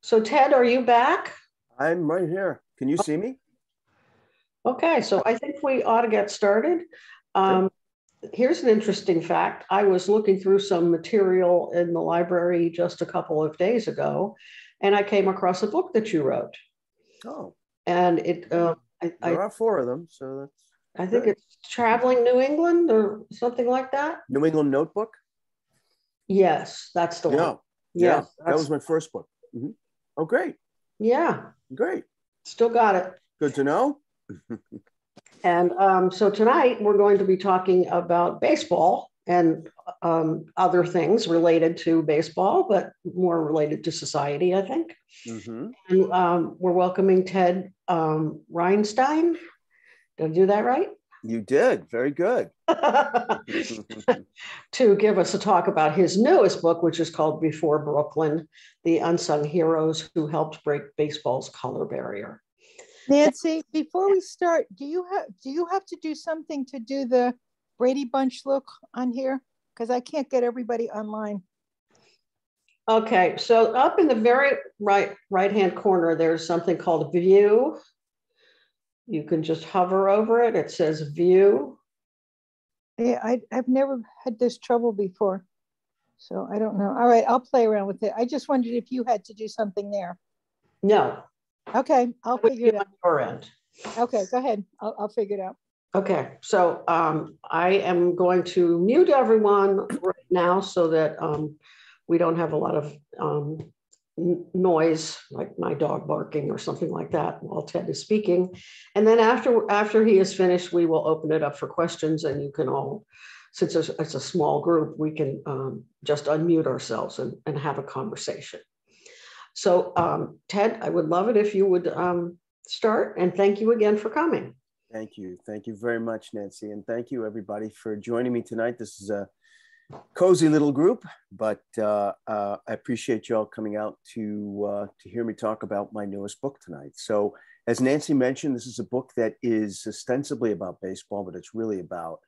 So Ted, are you back? I'm right here. Can you see me? Okay, so I think we ought to get started. Um, here's an interesting fact. I was looking through some material in the library just a couple of days ago, and I came across a book that you wrote. Oh, And it, uh, I, there I, are four of them. So that's I think good. it's Traveling New England or something like that. New England Notebook. Yes, that's the Yeah, one. yeah. Yes, That was my first book. Mhm. Oh, great, yeah, great. still got it. Good to know. And um, so tonight we're going to be talking about baseball and um, other things related to baseball, but more related to society, I think. hmm And um, we're welcoming Ted um, Reinstein. Did I do that right? You did very good. to give us a talk about his newest book, which is called Before Brooklyn The Unsung Heroes Who Helped Break Baseball's Color Barrier. Nancy, before we start, do you have do you have to do something to do the Brady Bunch look on here? Because I can't get everybody online. Okay, so up in the very right right hand corner, there's something called View. You can just hover over it. It says View. Yeah, I, I've never had this trouble before. So I don't know. All right, I'll play around with it. I just wondered if you had to do something there. No, Okay, I'll figure it on out. your end. Okay, go ahead. I'll, I'll figure it out. Okay, so um, I am going to mute everyone right now so that um, we don't have a lot of um, noise, like my dog barking or something like that while Ted is speaking. And then after, after he is finished, we will open it up for questions and you can all, since it's, it's a small group, we can um, just unmute ourselves and, and have a conversation. So um, Ted, I would love it if you would um, start and thank you again for coming. Thank you. Thank you very much, Nancy. And thank you, everybody, for joining me tonight. This is a cozy little group, but uh, uh, I appreciate you all coming out to, uh, to hear me talk about my newest book tonight. So, as Nancy mentioned, this is a book that is ostensibly about baseball, but it's really about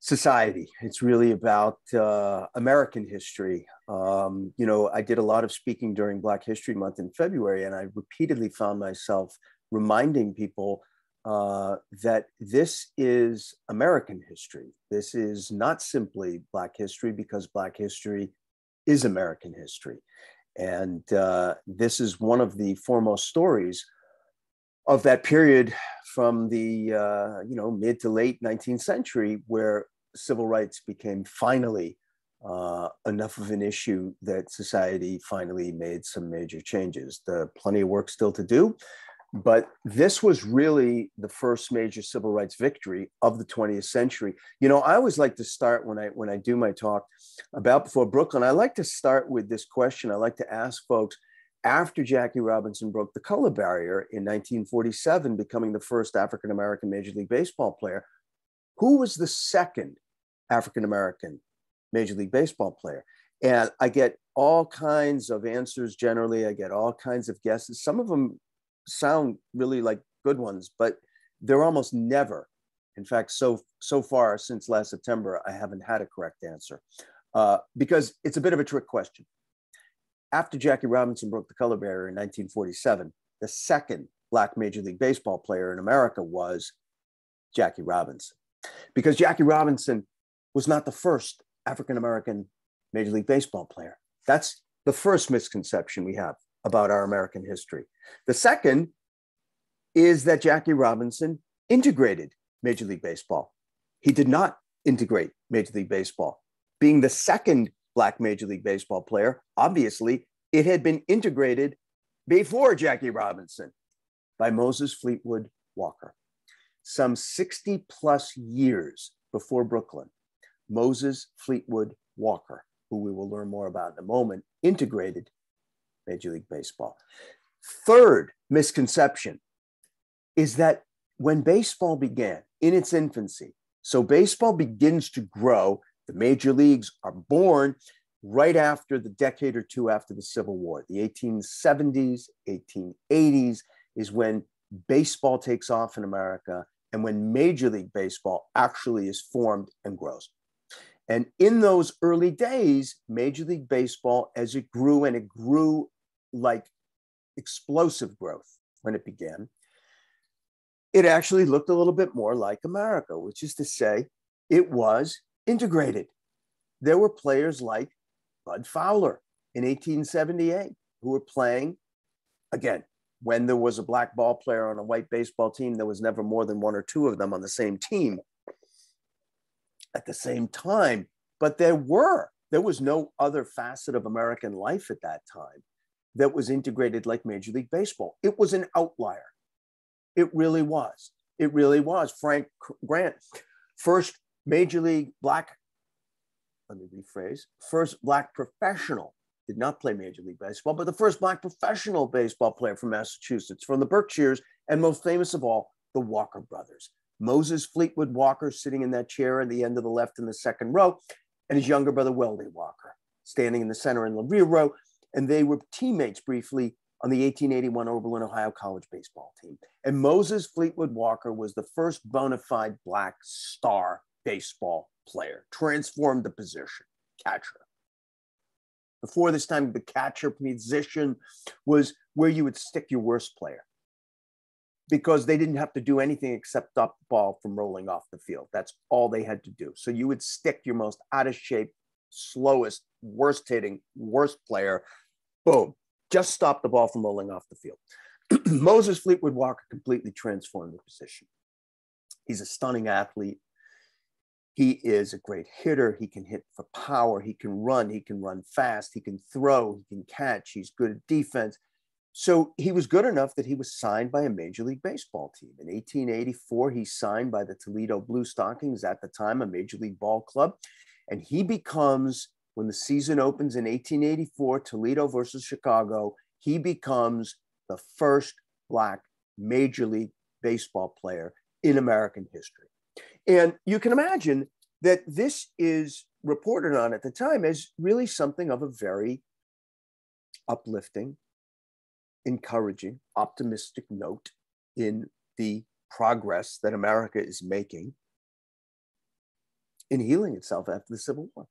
society. It's really about uh, American history. Um, you know, I did a lot of speaking during Black History Month in February, and I repeatedly found myself reminding people uh, that this is American history. This is not simply Black history because Black history is American history. And uh, this is one of the foremost stories of that period from the uh, you know mid to late 19th century where civil rights became finally uh, enough of an issue that society finally made some major changes. Are plenty of work still to do, but this was really the first major civil rights victory of the 20th century. You know, I always like to start when I when I do my talk about before Brooklyn. I like to start with this question. I like to ask folks after Jackie Robinson broke the color barrier in 1947, becoming the first African American Major League Baseball player, who was the second African American Major League Baseball player? And I get all kinds of answers generally. I get all kinds of guesses. Some of them sound really like good ones, but they're almost never. In fact, so so far since last September, I haven't had a correct answer uh, because it's a bit of a trick question. After Jackie Robinson broke the color barrier in 1947, the second Black Major League Baseball player in America was Jackie Robinson. Because Jackie Robinson was not the first African American Major League Baseball player. That's the first misconception we have about our American history. The second is that Jackie Robinson integrated Major League Baseball. He did not integrate Major League Baseball. Being the second Black Major League Baseball player, obviously, it had been integrated before Jackie Robinson by Moses Fleetwood Walker. Some 60 plus years before Brooklyn, Moses Fleetwood Walker, who we will learn more about in a moment, integrated Major League Baseball. Third misconception is that when baseball began in its infancy, so baseball begins to grow, the major leagues are born right after the decade or two after the Civil War. The 1870s, 1880s is when baseball takes off in America and when Major League Baseball actually is formed and grows. And in those early days, Major League Baseball, as it grew and it grew like explosive growth when it began, it actually looked a little bit more like America, which is to say, it was integrated. There were players like Bud Fowler in 1878 who were playing, again, when there was a black ball player on a white baseball team, there was never more than one or two of them on the same team at the same time. But there were, there was no other facet of American life at that time that was integrated like Major League Baseball. It was an outlier. It really was. It really was. Frank Grant, first Major League black, let me rephrase, first black professional, did not play Major League Baseball, but the first black professional baseball player from Massachusetts, from the Berkshires, and most famous of all, the Walker brothers. Moses Fleetwood Walker sitting in that chair at the end of the left in the second row, and his younger brother, Weldon Walker, standing in the center in the rear row. And they were teammates briefly on the 1881 Oberlin, Ohio college baseball team. And Moses Fleetwood Walker was the first bona fide black star baseball player, transformed the position, catcher. Before this time, the catcher position was where you would stick your worst player because they didn't have to do anything except stop the ball from rolling off the field. That's all they had to do. So you would stick your most out of shape, slowest, worst hitting, worst player. Boom, just stop the ball from rolling off the field. Moses Fleetwood Walker completely transformed the position. He's a stunning athlete. He is a great hitter. He can hit for power. He can run. He can run fast. He can throw. He can catch. He's good at defense. So he was good enough that he was signed by a Major League Baseball team. In 1884, he signed by the Toledo Blue Stockings, at the time a Major League Ball club. And he becomes, when the season opens in 1884, Toledo versus Chicago, he becomes the first Black Major League Baseball player in American history. And you can imagine that this is reported on at the time as really something of a very uplifting, encouraging, optimistic note in the progress that America is making in healing itself after the Civil War.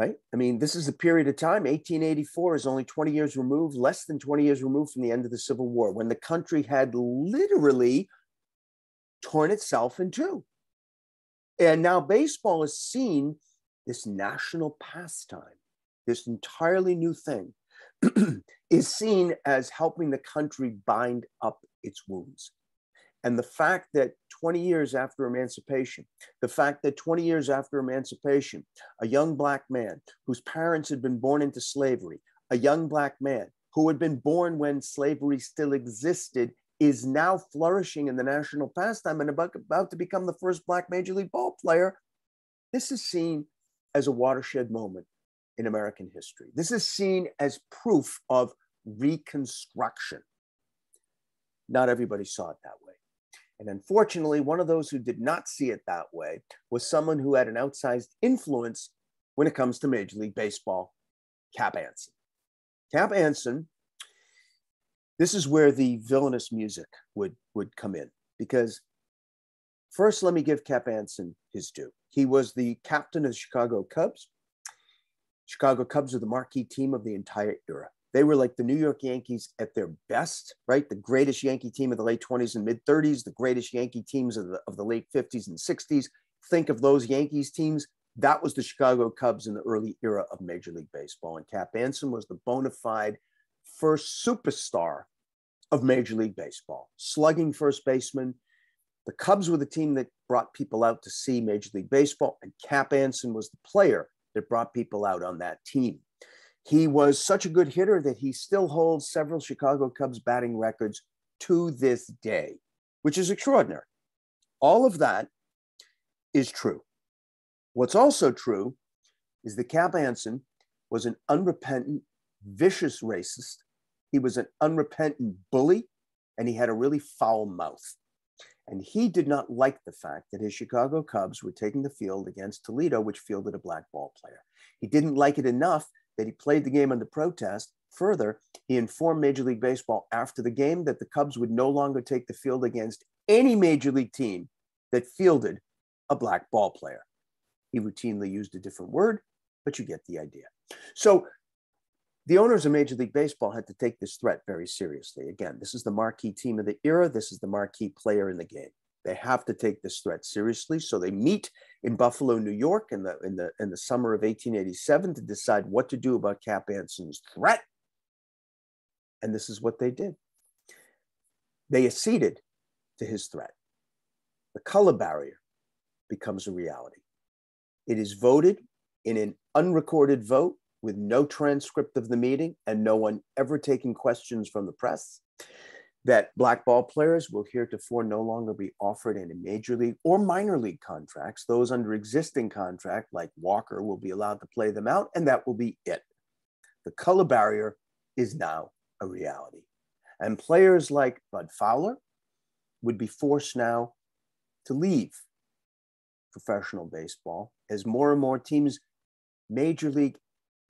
Right? I mean, this is a period of time. 1884 is only 20 years removed, less than 20 years removed from the end of the Civil War, when the country had literally torn itself in two. And now baseball is seen this national pastime, this entirely new thing, is seen as helping the country bind up its wounds. And the fact that 20 years after emancipation, the fact that 20 years after emancipation, a young Black man whose parents had been born into slavery, a young Black man who had been born when slavery still existed, is now flourishing in the national pastime and about, about to become the first Black Major League Ball player. This is seen as a watershed moment in American history. This is seen as proof of reconstruction. Not everybody saw it that way. And unfortunately, one of those who did not see it that way was someone who had an outsized influence when it comes to Major League Baseball, Cap Anson. Cap Anson this is where the villainous music would would come in because first let me give cap anson his due. He was the captain of the chicago cubs. Chicago cubs are the marquee team of the entire era they were like the new york yankees at their best right the greatest yankee team of the late 20s and mid 30s the greatest yankee teams of the, of the late 50s and 60s think of those yankees teams that was the chicago cubs in the early era of major league baseball and cap anson was the bona fide first superstar of Major League Baseball, slugging first baseman. The Cubs were the team that brought people out to see Major League Baseball, and Cap Anson was the player that brought people out on that team. He was such a good hitter that he still holds several Chicago Cubs batting records to this day, which is extraordinary. All of that is true. What's also true is that Cap Anson was an unrepentant, vicious racist he was an unrepentant bully and he had a really foul mouth. And he did not like the fact that his Chicago Cubs were taking the field against Toledo, which fielded a black ball player. He didn't like it enough that he played the game under protest. Further, he informed Major League Baseball after the game that the Cubs would no longer take the field against any Major League team that fielded a black ball player. He routinely used a different word, but you get the idea. So the owners of Major League Baseball had to take this threat very seriously. Again, this is the marquee team of the era. This is the marquee player in the game. They have to take this threat seriously. So they meet in Buffalo, New York, in the in the in the summer of 1887 to decide what to do about Cap Anson's threat. And this is what they did. They acceded to his threat. The color barrier becomes a reality. It is voted in an unrecorded vote with no transcript of the meeting and no one ever taking questions from the press that black ball players will heretofore no longer be offered any major league or minor league contracts. Those under existing contract, like Walker, will be allowed to play them out, and that will be it. The color barrier is now a reality. And players like Bud Fowler would be forced now to leave professional baseball as more and more teams, major league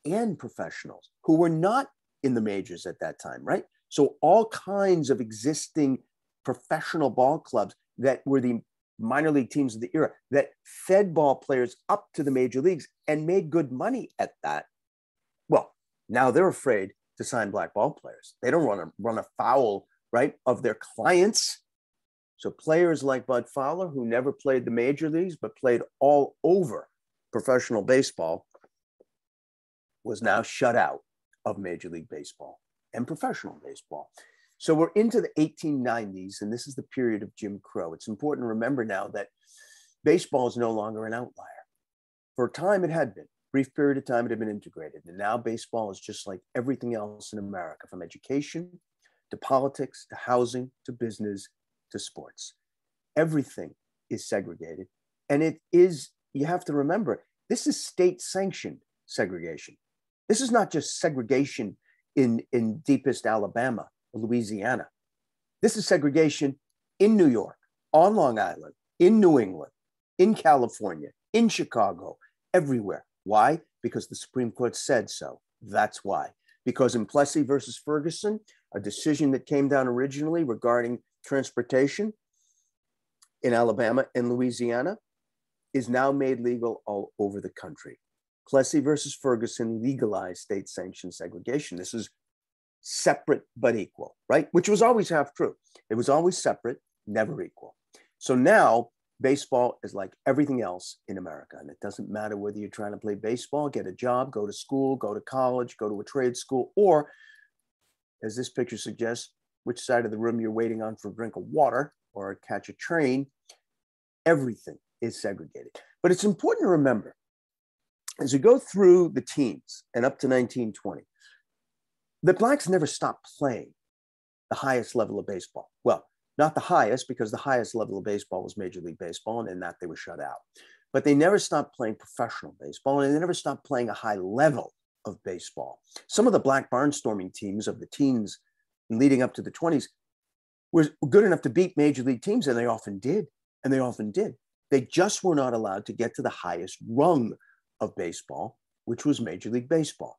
and professionals, who were not in the majors at that time, right? So all kinds of existing professional ball clubs that were the minor league teams of the era that fed ball players up to the major leagues and made good money at that. Well, now they're afraid to sign black ball players. They don't want to run afoul, right, of their clients. So players like Bud Fowler, who never played the major leagues but played all over professional baseball, was now shut out of Major League Baseball and professional baseball. So we're into the 1890s, and this is the period of Jim Crow. It's important to remember now that baseball is no longer an outlier. For a time, it had been. Brief period of time, it had been integrated. And now baseball is just like everything else in America, from education to politics to housing to business to sports. Everything is segregated. And it is, you have to remember, this is state sanctioned segregation. This is not just segregation in, in deepest Alabama Louisiana. This is segregation in New York, on Long Island, in New England, in California, in Chicago, everywhere. Why? Because the Supreme Court said so. That's why. Because in Plessy versus Ferguson, a decision that came down originally regarding transportation in Alabama and Louisiana is now made legal all over the country. Plessy versus Ferguson legalized state sanctioned segregation. This is separate but equal, right? Which was always half true. It was always separate, never equal. So now baseball is like everything else in America. And it doesn't matter whether you're trying to play baseball, get a job, go to school, go to college, go to a trade school, or as this picture suggests, which side of the room you're waiting on for a drink of water or catch a train, everything is segregated. But it's important to remember as we go through the teens and up to 1920, the blacks never stopped playing the highest level of baseball. Well, not the highest, because the highest level of baseball was Major League Baseball, and in that they were shut out. But they never stopped playing professional baseball, and they never stopped playing a high level of baseball. Some of the black barnstorming teams of the teens leading up to the 20s were good enough to beat major league teams, and they often did. And they often did. They just were not allowed to get to the highest rung of baseball, which was Major League Baseball.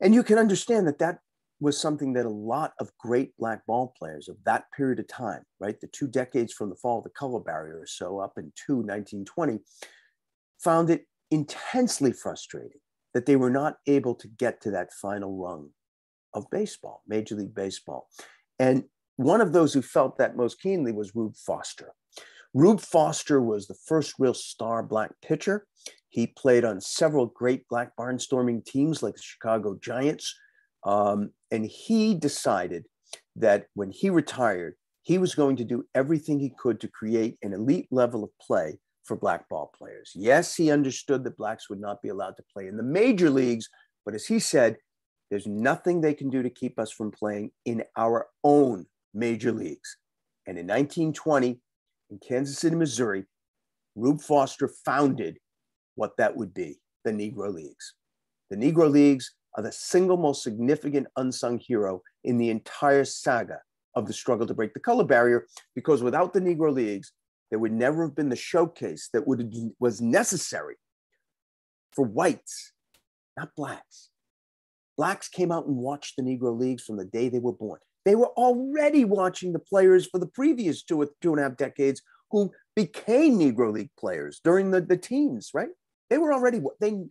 And you can understand that that was something that a lot of great black ball players of that period of time, right, the two decades from the fall of the color barrier or so up into 1920, found it intensely frustrating that they were not able to get to that final rung of baseball, Major League Baseball. And one of those who felt that most keenly was Rube Foster. Rube Foster was the first real star black pitcher. He played on several great black barnstorming teams like the Chicago Giants. Um, and he decided that when he retired, he was going to do everything he could to create an elite level of play for black ball players. Yes, he understood that blacks would not be allowed to play in the major leagues, but as he said, there's nothing they can do to keep us from playing in our own major leagues. And in 1920, in Kansas City, Missouri, Rube Foster founded what that would be the Negro Leagues. The Negro Leagues are the single most significant unsung hero in the entire saga of the struggle to break the color barrier, because without the Negro Leagues, there would never have been the showcase that would was necessary for whites, not blacks. Blacks came out and watched the Negro Leagues from the day they were born. They were already watching the players for the previous two, two and a half decades who became Negro League players during the, the teens, right? They were already, they,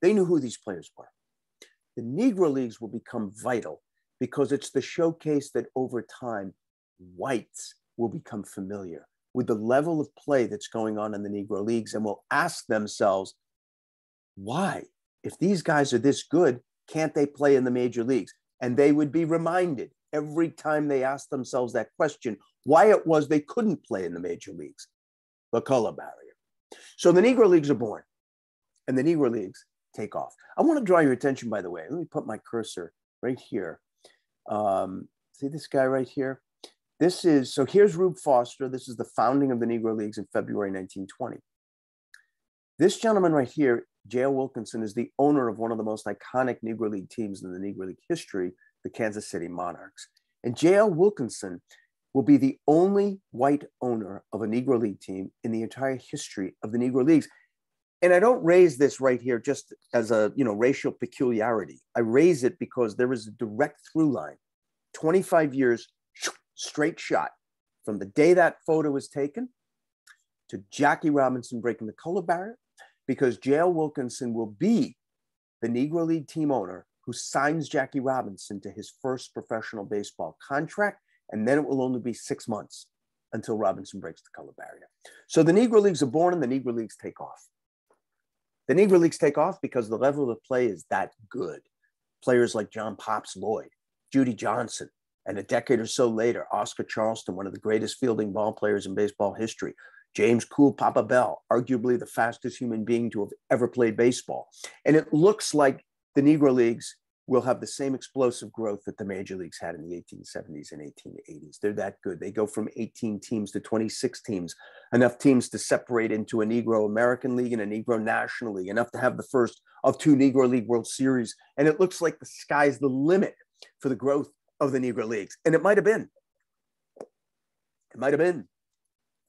they knew who these players were. the Negro Leagues will become vital because it's the showcase that over time, whites will become familiar with the level of play that's going on in the Negro Leagues and will ask themselves, why? If these guys are this good, can't they play in the major leagues? And they would be reminded every time they asked themselves that question why it was they couldn't play in the major leagues, the color barrier. So the Negro Leagues are born and the Negro Leagues take off. I want to draw your attention, by the way. Let me put my cursor right here. Um, see this guy right here? This is, so here's Rube Foster. This is the founding of the Negro Leagues in February 1920. This gentleman right here, J.L. Wilkinson, is the owner of one of the most iconic Negro League teams in the Negro League history, the Kansas City Monarchs. And J.L. Wilkinson will be the only white owner of a Negro League team in the entire history of the Negro Leagues. And I don't raise this right here just as a you know racial peculiarity. I raise it because there is a direct through line, 25 years straight shot from the day that photo was taken to Jackie Robinson breaking the color barrier, because J.L. Wilkinson will be the Negro League team owner who signs Jackie Robinson to his first professional baseball contract. And then it will only be six months until Robinson breaks the color barrier. So the Negro Leagues are born and the Negro Leagues take off. The Negro Leagues take off because the level of play is that good. Players like John Pops Lloyd, Judy Johnson, and a decade or so later, Oscar Charleston, one of the greatest fielding ball players in baseball history, James Cool Papa Bell, arguably the fastest human being to have ever played baseball. And it looks like the Negro Leagues will have the same explosive growth that the major leagues had in the 1870s and 1880s. They're that good. They go from 18 teams to 26 teams, enough teams to separate into a Negro American League and a Negro National League, enough to have the first of two Negro League World Series. And it looks like the sky's the limit for the growth of the Negro Leagues. And it might have been. It might have been.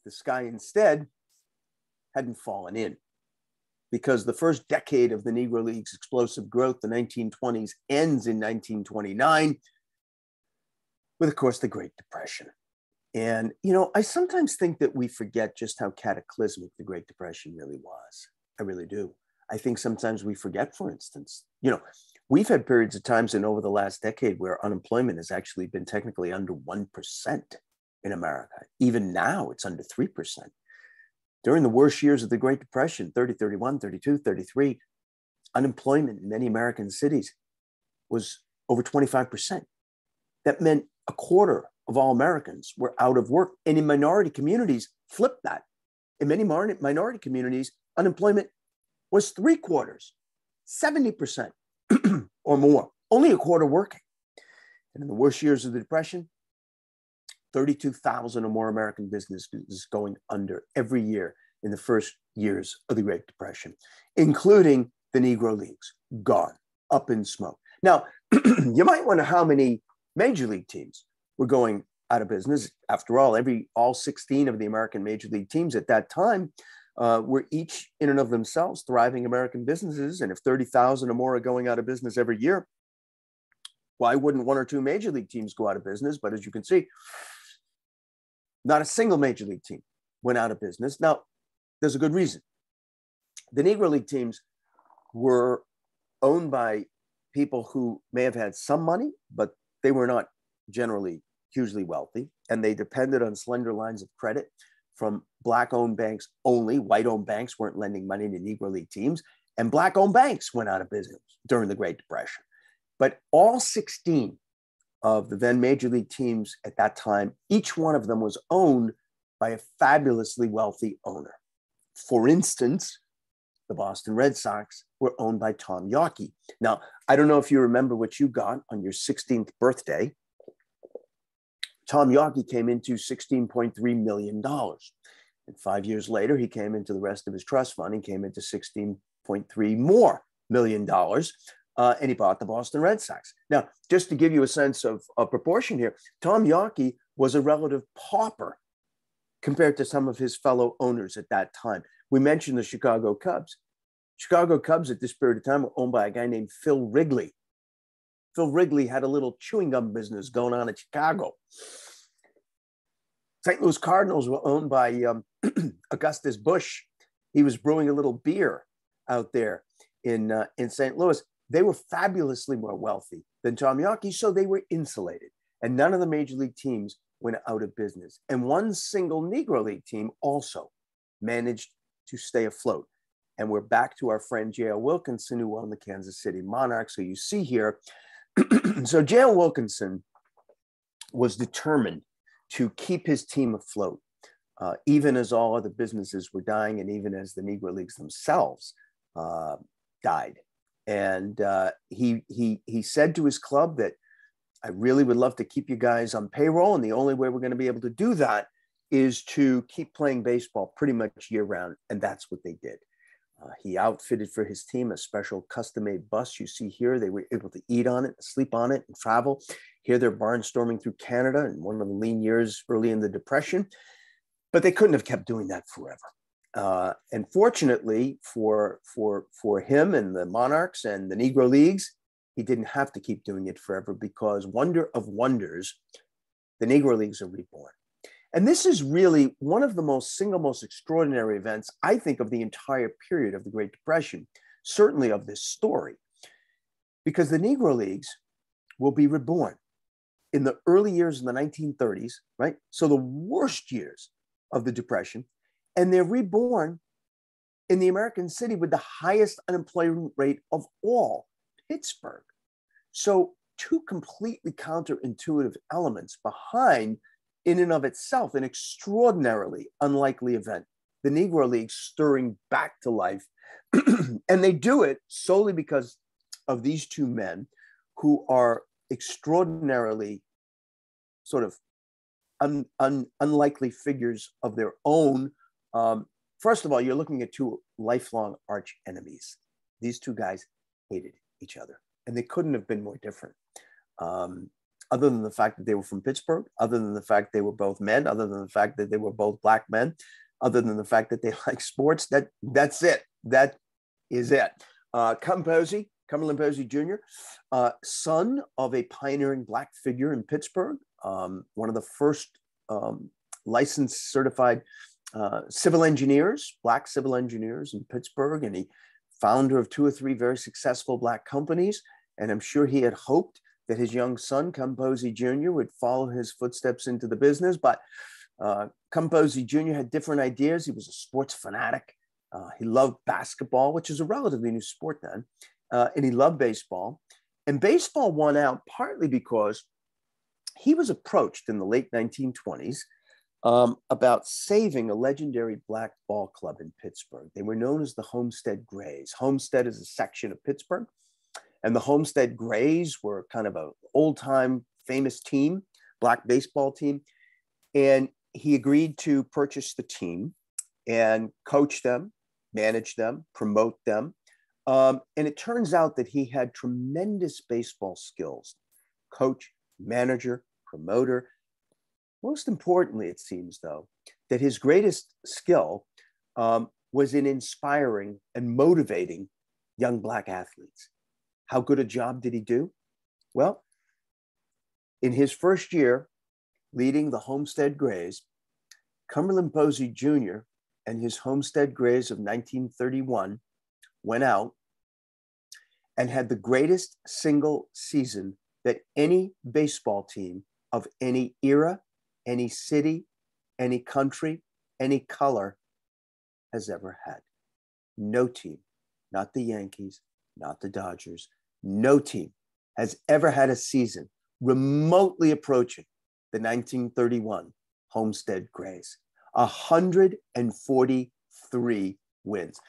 The sky instead hadn't fallen in because the first decade of the Negro League's explosive growth, the 1920s, ends in 1929 with, of course, the Great Depression. And, you know, I sometimes think that we forget just how cataclysmic the Great Depression really was. I really do. I think sometimes we forget, for instance, you know, we've had periods of times in over the last decade where unemployment has actually been technically under 1% in America. Even now, it's under 3%. During the worst years of the Great Depression, 30, 31, 32, 33, unemployment in many American cities was over 25%. That meant a quarter of all Americans were out of work. And in minority communities, flip that. In many minority communities, unemployment was three quarters, 70% or more, only a quarter working. And in the worst years of the Depression, 32,000 or more American businesses going under every year in the first years of the Great Depression, including the Negro Leagues, gone, up in smoke. Now, you might wonder how many major league teams were going out of business. After all, every all 16 of the American major league teams at that time uh, were each in and of themselves thriving American businesses. And if 30,000 or more are going out of business every year, why wouldn't one or two major league teams go out of business? But as you can see, not a single major league team went out of business. Now, there's a good reason. The Negro League teams were owned by people who may have had some money, but they were not generally hugely wealthy. And they depended on slender lines of credit from Black owned banks only. White owned banks weren't lending money to Negro League teams. And Black owned banks went out of business during the Great Depression. But all 16 of the then major league teams at that time, each one of them was owned by a fabulously wealthy owner. For instance, the Boston Red Sox were owned by Tom Yawkey. Now, I don't know if you remember what you got on your 16th birthday. Tom Yawkey came into $16.3 million. And five years later, he came into the rest of his trust fund and came into 16.3 more million dollars uh, and he bought the Boston Red Sox. Now, just to give you a sense of, of proportion here, Tom Yawkey was a relative pauper compared to some of his fellow owners at that time. We mentioned the Chicago Cubs. Chicago Cubs at this period of time were owned by a guy named Phil Wrigley. Phil Wrigley had a little chewing gum business going on in Chicago. St. Louis Cardinals were owned by um, Augustus Busch. He was brewing a little beer out there in, uh, in St. Louis. They were fabulously more wealthy than Tom Yawkey, so they were insulated. And none of the major league teams went out of business. And one single Negro League team also managed to stay afloat. And we're back to our friend J.L. Wilkinson, who owned the Kansas City Monarchs, who you see here. so J.L. Wilkinson was determined to keep his team afloat, uh, even as all other businesses were dying and even as the Negro Leagues themselves uh, died. And uh, he, he, he said to his club that I really would love to keep you guys on payroll. And the only way we're going to be able to do that is to keep playing baseball pretty much year round. And that's what they did. Uh, he outfitted for his team a special custom made bus you see here. They were able to eat on it, sleep on it, and travel. Here they're barnstorming through Canada in one of the lean years early in the Depression. But they couldn't have kept doing that forever. Uh, and fortunately for, for, for him and the Monarchs and the Negro Leagues, he didn't have to keep doing it forever because wonder of wonders, the Negro Leagues are reborn. And this is really one of the most single most extraordinary events, I think, of the entire period of the Great Depression, certainly of this story, because the Negro Leagues will be reborn in the early years of the 1930s, right? So the worst years of the Depression, and they're reborn in the American city with the highest unemployment rate of all, Pittsburgh. So, two completely counterintuitive elements behind, in and of itself, an extraordinarily unlikely event. The Negro League stirring back to life. and they do it solely because of these two men who are extraordinarily sort of un, un, unlikely figures of their own. Um, first of all, you're looking at two lifelong arch enemies. These two guys hated each other, and they couldn't have been more different. Um, other than the fact that they were from Pittsburgh, other than the fact they were both men, other than the fact that they were both black men, other than the fact that they like sports, that that's it. That is it. Uh, Posey, Cumberland Posey Jr., uh, son of a pioneering black figure in Pittsburgh, um, one of the first um, licensed certified uh, civil engineers, black civil engineers in Pittsburgh, and he founder of two or three very successful black companies. And I'm sure he had hoped that his young son, Cum Posey Jr., would follow his footsteps into the business. But uh, Cum Posey Jr. had different ideas. He was a sports fanatic. Uh, he loved basketball, which is a relatively new sport then, uh, and he loved baseball. And baseball won out partly because he was approached in the late 1920s um, about saving a legendary black ball club in Pittsburgh. They were known as the Homestead Grays. Homestead is a section of Pittsburgh, and the Homestead Grays were kind of an old time famous team, black baseball team. And he agreed to purchase the team and coach them, manage them, promote them. Um, and it turns out that he had tremendous baseball skills coach, manager, promoter. Most importantly, it seems, though, that his greatest skill um, was in inspiring and motivating young Black athletes. How good a job did he do? Well, in his first year leading the Homestead Grays, Cumberland Posey Jr. and his Homestead Grays of 1931 went out and had the greatest single season that any baseball team of any era, any city, any country, any color has ever had. No team, not the Yankees, not the Dodgers, no team has ever had a season remotely approaching the 1931 Homestead Grays. 143 wins.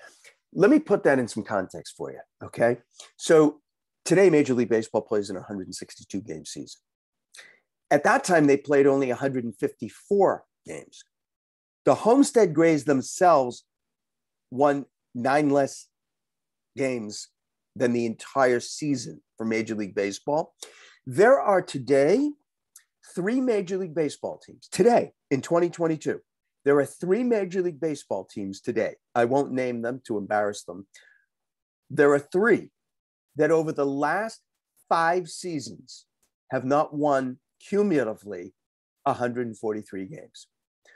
Let me put that in some context for you, okay? So today, Major League Baseball plays in a 162 game season. At that time, they played only 154 games. The Homestead Grays themselves won nine less games than the entire season for Major League Baseball. There are today three Major League Baseball teams. Today, in 2022, there are three Major League Baseball teams today. I won't name them to embarrass them. There are three that over the last five seasons have not won cumulatively 143 games.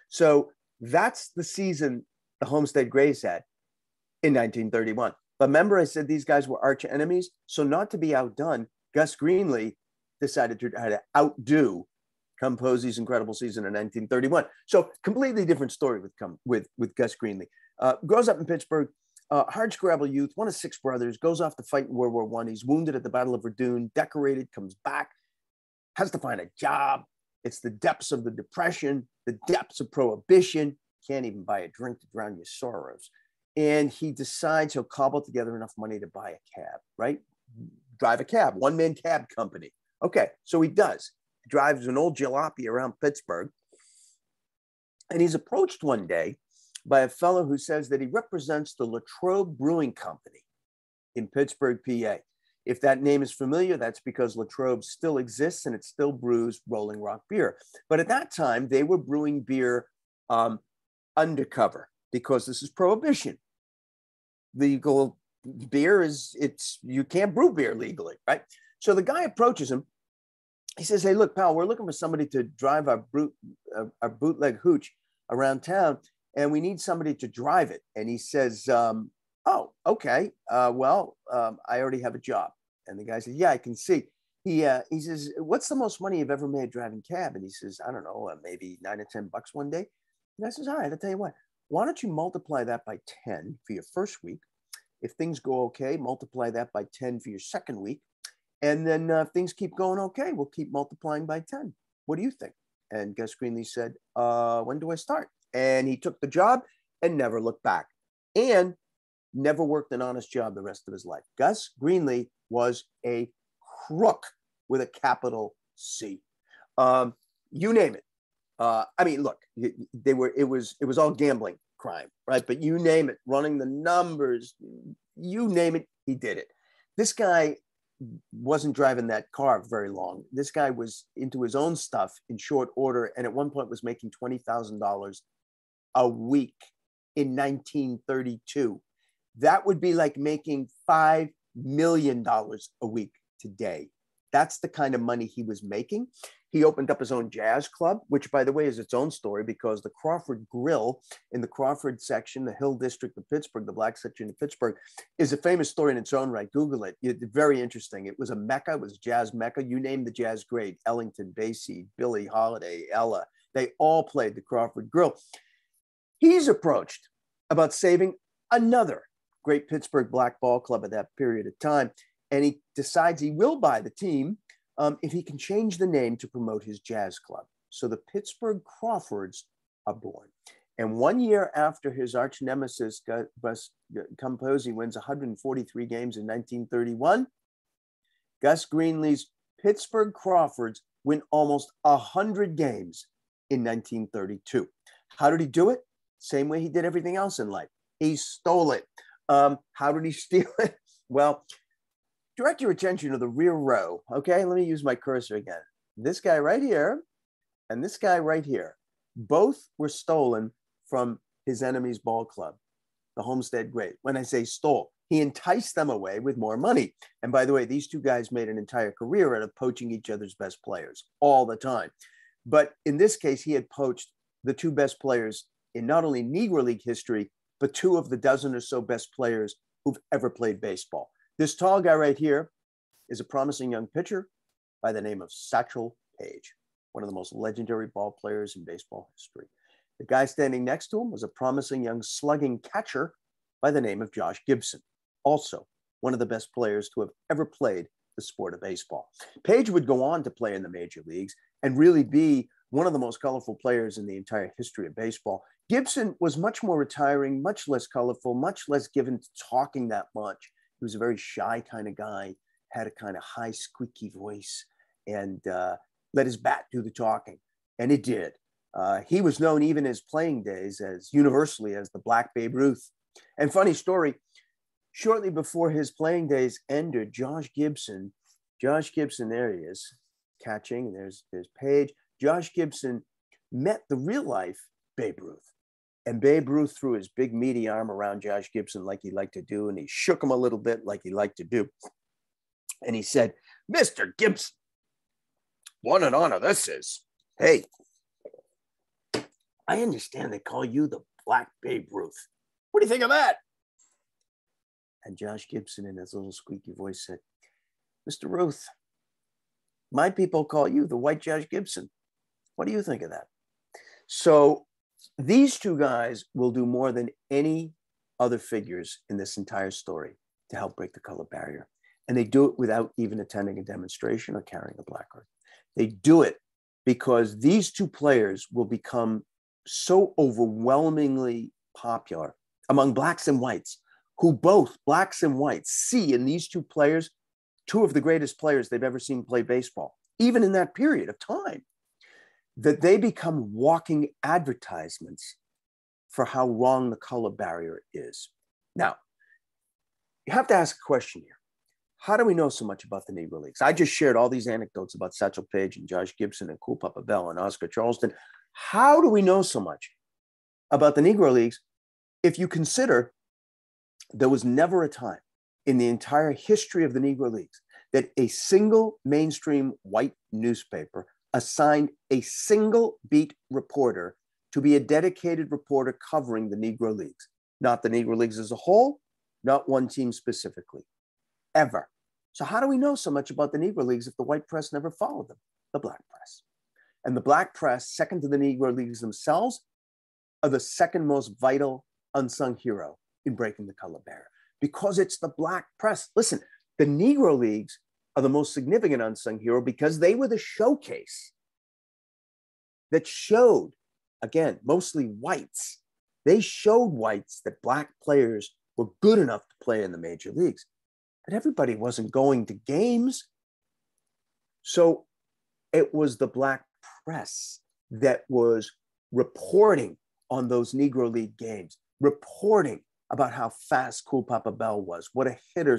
So that's the season the Homestead Grays had in 1931. But remember, I said these guys were arch enemies. So, not to be outdone, Gus Greenlee decided to try to outdo Come incredible season in 1931. So, completely different story with with with Gus Greenlee. Uh, grows up in Pittsburgh, uh, hard scrabble youth, one of six brothers, goes off to fight in World War One. He's wounded at the Battle of Verdun, decorated, comes back, has to find a job. It's the depths of the depression, the depths of prohibition. Can't even buy a drink to drown your sorrows. And he decides he'll cobble together enough money to buy a cab, right? Drive a cab, one man cab company. Okay, so he does. He drives an old jalopy around Pittsburgh. And he's approached one day by a fellow who says that he represents the Latrobe Brewing Company in Pittsburgh, PA. If that name is familiar, that's because Latrobe still exists and it still brews Rolling Rock beer. But at that time, they were brewing beer um, undercover because this is prohibition. Legal beer is it's you can't brew beer legally, right? So the guy approaches him. He says, "Hey, look, pal, we're looking for somebody to drive our, brute, uh, our bootleg hooch around town and we need somebody to drive it. And he says, um, Oh, okay. Uh, well, um, I already have a job. And the guy said, Yeah, I can see. He, uh, he says, What's the most money you've ever made driving cab? And he says, I don't know, uh, maybe nine or 10 bucks one day. And I says, All right, I'll tell you what, why don't you multiply that by 10 for your first week? If things go okay, multiply that by 10 for your second week. And then uh, if things keep going okay, we'll keep multiplying by 10. What do you think? And Gus Greenlee said, uh, When do I start? and he took the job and never looked back and never worked an honest job the rest of his life. Gus Greenlee was a crook with a capital C. Um, you name it. Uh, I mean, look, they were. It was. It was all gambling crime, right? But you name it, running the numbers, you name it, he did it. This guy wasn't driving that car very long. This guy was into his own stuff in short order, and at one point was making twenty thousand dollars a week in 1932. That would be like making $5 million a week today. That's the kind of money he was making. He opened up his own jazz club, which, by the way, is its own story because the Crawford Grill in the Crawford section, the Hill District of Pittsburgh, the Black section of Pittsburgh, is a famous story in its own right. Google it. It's very interesting. It was a mecca, it was jazz mecca. You name the jazz great Ellington, Basie, Billie Holiday, Ella. They all played the Crawford Grill. He's approached about saving another great Pittsburgh Black Ball Club at that period of time. And he decides he will buy the team um, if he can change the name to promote his jazz club. So the Pittsburgh Crawfords are born. And one year after his arch nemesis, Gus Cum Posey, wins 143 games in 1931, Gus Greenlee's Pittsburgh Crawfords win almost 100 games in 1932. How did he do it? Same way he did everything else in life. He stole it. Um, how did he steal it? Well, direct your attention to the rear row. Okay, let me use my cursor again. This guy right here and this guy right here, both were stolen from his enemy's ball club, the Homestead Great. When I say stole, he enticed them away with more money. And by the way, these two guys made an entire career out of poaching each other's best players all the time. But in this case, he had poached the two best players in not only Negro League history, but two of the dozen or so best players who've ever played baseball. This tall guy right here is a promising young pitcher by the name of Satchel Paige, one of the most legendary ball players in baseball history. The guy standing next to him was a promising young slugging catcher by the name of Josh Gibson, also one of the best players to have ever played the sport of baseball. Paige would go on to play in the major leagues and really be one of the most colorful players in the entire history of baseball. Gibson was much more retiring, much less colorful, much less given to talking that much. He was a very shy kind of guy, had a kind of high, squeaky voice, and uh, let his bat do the talking. And it did. Uh, he was known even his playing days as universally as the Black Babe Ruth. And funny story, shortly before his playing days ended, Josh Gibson, Josh Gibson, there he is, catching. There's there's Paige. Josh Gibson met the real life Babe Ruth. And Babe Ruth threw his big meaty arm around Josh Gibson like he liked to do, and he shook him a little bit like he liked to do. And he said, Mr. Gibson, what an honor this is. Hey, I understand they call you the Black Babe Ruth. What do you think of that? And Josh Gibson, in his little squeaky voice, said, Mr. Ruth, my people call you the white Josh Gibson. What do you think of that? So these two guys will do more than any other figures in this entire story to help break the color barrier. And they do it without even attending a demonstration or carrying a placard. They do it because these two players will become so overwhelmingly popular among blacks and whites, who both blacks and whites see in these two players two of the greatest players they've ever seen play baseball, even in that period of time, that they become walking advertisements for how wrong the color barrier is. Now, you have to ask a question here. How do we know so much about the Negro Leagues? I just shared all these anecdotes about Satchel Paige and Josh Gibson and Cool Papa Bell and Oscar Charleston. How do we know so much about the Negro Leagues if you consider there was never a time in the entire history of the Negro Leagues that a single mainstream white newspaper assigned a single beat reporter to be a dedicated reporter covering the Negro Leagues, not the Negro Leagues as a whole, not one team specifically, ever. So, how do we know so much about the Negro Leagues if the white press never followed them? The black press. And the black press, second to the Negro Leagues themselves, are the second most vital unsung hero in breaking the color barrier because it's the black press. Listen, the Negro Leagues are the most significant unsung hero because they were the showcase that showed, again, mostly whites. They showed whites that black players were good enough to play in the major leagues, but everybody wasn't going to games. So it was the black press that was reporting on those Negro League games, reporting about how fast Cool Papa Bell was, what a hitter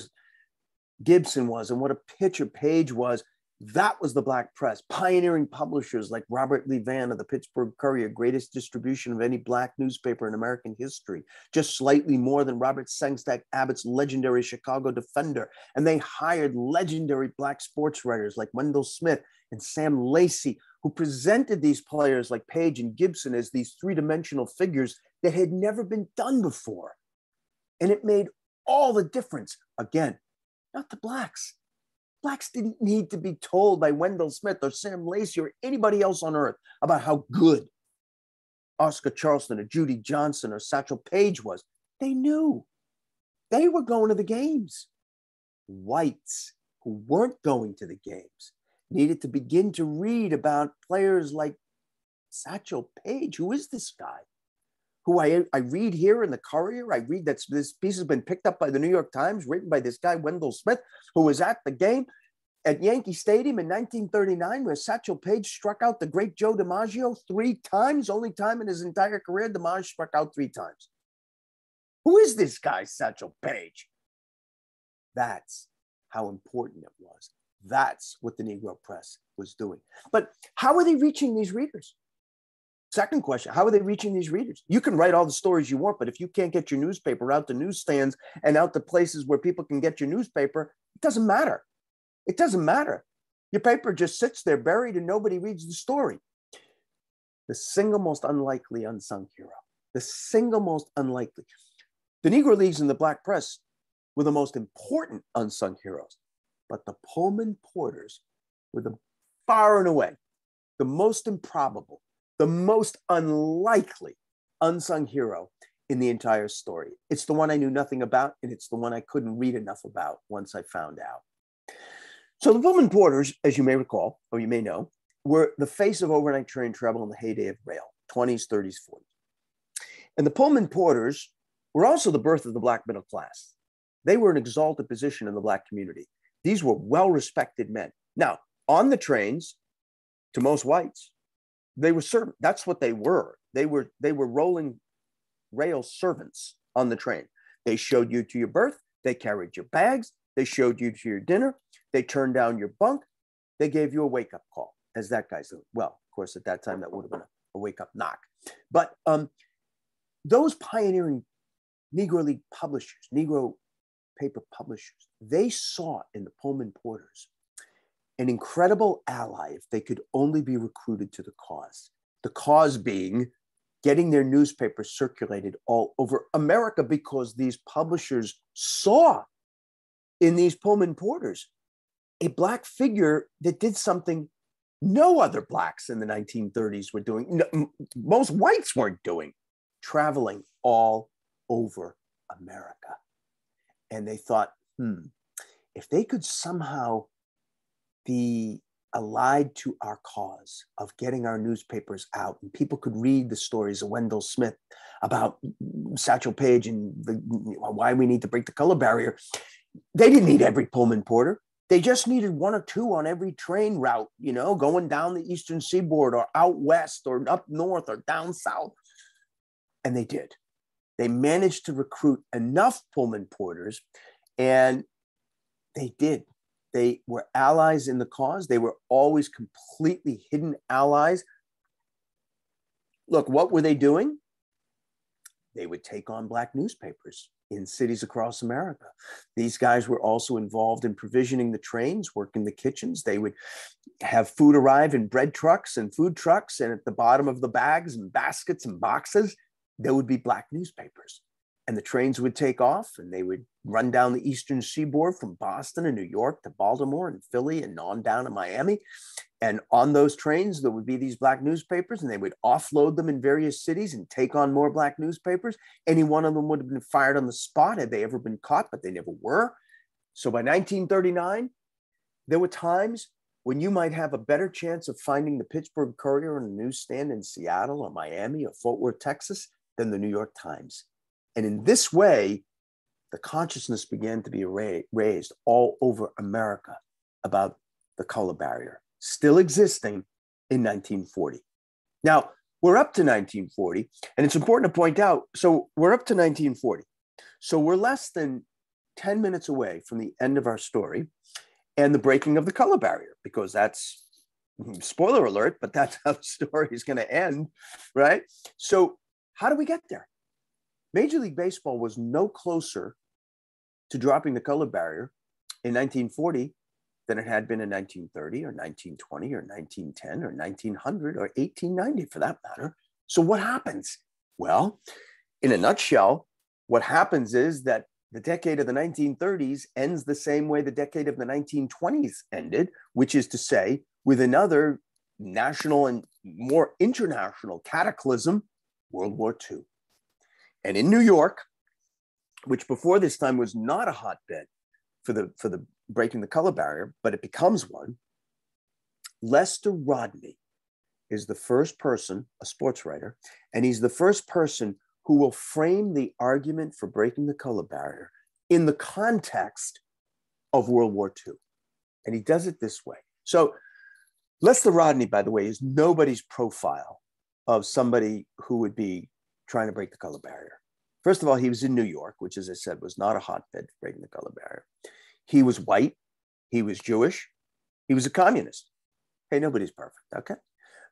Gibson was, and what a pitcher Paige was. That was the black press, pioneering publishers like Robert Lee Vann of the Pittsburgh Courier, greatest distribution of any black newspaper in American history, just slightly more than Robert Sengstacke Abbott's legendary Chicago Defender. And they hired legendary black sports writers like Wendell Smith and Sam Lacy, who presented these players like Paige and Gibson as these three dimensional figures that had never been done before. And it made all the difference. Again, not the blacks. Blacks didn't need to be told by Wendell Smith or Sam Lacy or anybody else on earth about how good Oscar Charleston or Judy Johnson or Satchel Paige was. They knew. They were going to the games. Whites who weren't going to the games needed to begin to read about players like Satchel Paige. Who is this guy? Who I, I read here in the Courier. I read that this piece has been picked up by the New York Times, written by this guy, Wendell Smith, who was at the game at Yankee Stadium in 1939, where Satchel Paige struck out the great Joe DiMaggio three times, only time in his entire career. DiMaggio struck out three times. Who is this guy, Satchel Paige? That's how important it was. That's what the Negro press was doing. But how are they reaching these readers? Second question How are they reaching these readers? You can write all the stories you want, but if you can't get your newspaper out to newsstands and out to places where people can get your newspaper, it doesn't matter. It doesn't matter. Your paper just sits there buried and nobody reads the story. The single most unlikely unsung hero, the single most unlikely. The Negro Leagues and the Black Press were the most important unsung heroes, but the Pullman Porters were the far and away the most improbable, the most unlikely unsung hero in the entire story. It's the one I knew nothing about, and it's the one I couldn't read enough about once I found out. So the Pullman Porters, as you may recall, or you may know, were the face of overnight train travel in the heyday of rail, 20s, 30s, 40s. And the Pullman Porters were also the birth of the Black middle class. They were an exalted position in the Black community. These were well respected men. Now, on the trains, to most whites, they were servant. That's what they were. They were they were rolling rail servants on the train. They showed you to your berth. They carried your bags. They showed you to your dinner. They turned down your bunk. They gave you a wake up call, as that guy said. Well, of course, at that time that would have been a, wake up knock. But um, those pioneering Negro League publishers, Negro paper publishers, they saw in the Pullman Porters an incredible ally if they could only be recruited to the cause. The cause being getting their newspapers circulated all over America because these publishers saw in these Pullman porters a black figure that did something no other blacks in the 1930s were doing, no, most whites weren't doing, traveling all over America. And they thought, hmm, if they could somehow be allied to our cause of getting our newspapers out and people could read the stories of Wendell Smith about Satchel Paige and the, why we need to break the color barrier. They didn't need every Pullman porter. They just needed one or two on every train route, you know, going down the eastern seaboard or out west or up north or down south. And they did. They managed to recruit enough Pullman porters and they did. They were allies in the cause. They were always completely hidden allies. Look, what were they doing? They would take on black newspapers in cities across America. These guys were also involved in provisioning the trains, working the kitchens. They would have food arrive in bread trucks and food trucks, and at the bottom of the bags and baskets and boxes, there would be black newspapers and the trains would take off and they would run down the eastern seaboard from Boston and New York to Baltimore and Philly and on down to Miami. And on those trains, there would be these black newspapers and they would offload them in various cities and take on more black newspapers. Any one of them would have been fired on the spot had they ever been caught, but they never were. So by 1939, there were times when you might have a better chance of finding the Pittsburgh Courier on a newsstand in Seattle or Miami or Fort Worth, Texas, than the New York Times. And in this way, the consciousness began to be raised all over America about the color barrier, still existing in 1940. Now, we're up to 1940, and it's important to point out so we're up to 1940. So we're less than 10 minutes away from the end of our story and the breaking of the color barrier, because that's hmm, spoiler alert, but that's how the story is going to end, right? So, how do we get there? Major League Baseball was no closer to dropping the color barrier in 1940 than it had been in 1930 or 1920 or 1910 or 1900 or 1890 for that matter. So, what happens? Well, in a nutshell, what happens is that the decade of the 1930s ends the same way the decade of the 1920s ended, which is to say, with another national and more international cataclysm, World War II. And in New York, which before this time was not a hotbed for the for the breaking the color barrier, but it becomes one. Lester Rodney is the first person, a sports writer, and he's the first person who will frame the argument for breaking the color barrier in the context of World War II. And he does it this way. So Lester Rodney, by the way, is nobody's profile of somebody who would be trying to break the color barrier. First of all, he was in New York, which, as I said, was not a hotbed for breaking the color barrier. He was white. He was Jewish. He was a communist. Hey, nobody's perfect, okay?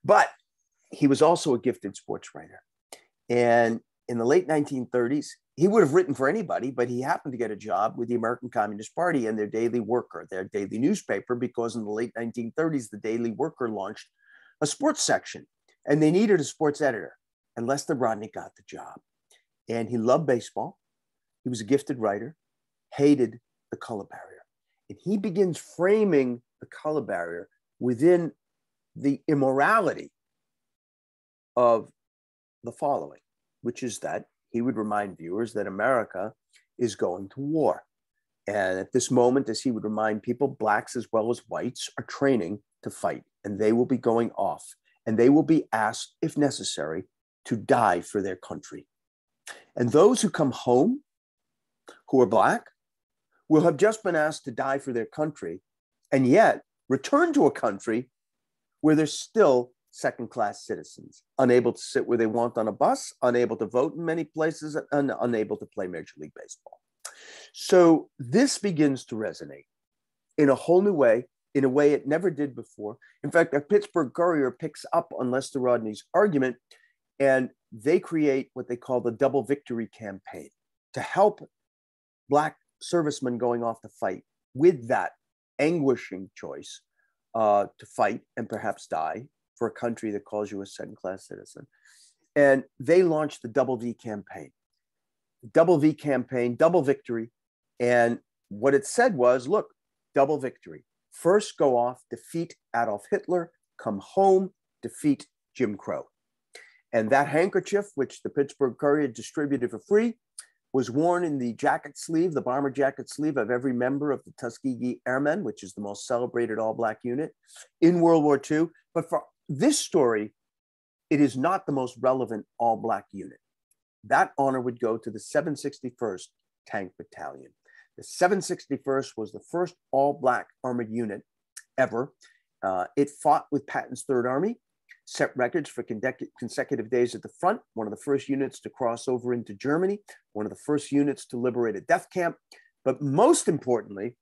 But he was also a gifted sports writer. And in the late 1930s, he would have written for anybody, but he happened to get a job with the American Communist Party and their Daily Worker, their daily newspaper, because in the late 1930s, the Daily Worker launched a sports section and they needed a sports editor and Lester Rodney got the job. And he loved baseball. He was a gifted writer, hated the color barrier. And he begins framing the color barrier within the immorality of the following, which is that he would remind viewers that America is going to war. And at this moment, as he would remind people, blacks as well as whites are training to fight, and they will be going off, and they will be asked, if necessary, to die for their country. And those who come home who are Black will have just been asked to die for their country and yet return to a country where they're still second class citizens, unable to sit where they want on a bus, unable to vote in many places, and unable to play Major League Baseball. So this begins to resonate in a whole new way, in a way it never did before. In fact, the Pittsburgh Courier picks up on Lester Rodney's argument and they create what they call the double victory campaign to help Black servicemen going off to fight with that anguishing choice uh, to fight and perhaps die for a country that calls you a second class citizen. And they launched the Double V campaign. Double V campaign, double victory. And what it said was look, double victory. First go off, defeat Adolf Hitler, come home, defeat Jim Crow. And that handkerchief, which the Pittsburgh Courier distributed for free, was worn in the jacket sleeve, the bomber jacket sleeve of every member of the Tuskegee Airmen, which is the most celebrated all black unit in World War II. But for this story, it is not the most relevant all black unit. That honor would go to the 761st Tank Battalion. The 761st was the first all black armored unit ever. Uh, it fought with Patton's Third Army, set records for consecutive days at the front, one of the first units to cross over into Germany, one of the first units to liberate a death camp. But most importantly,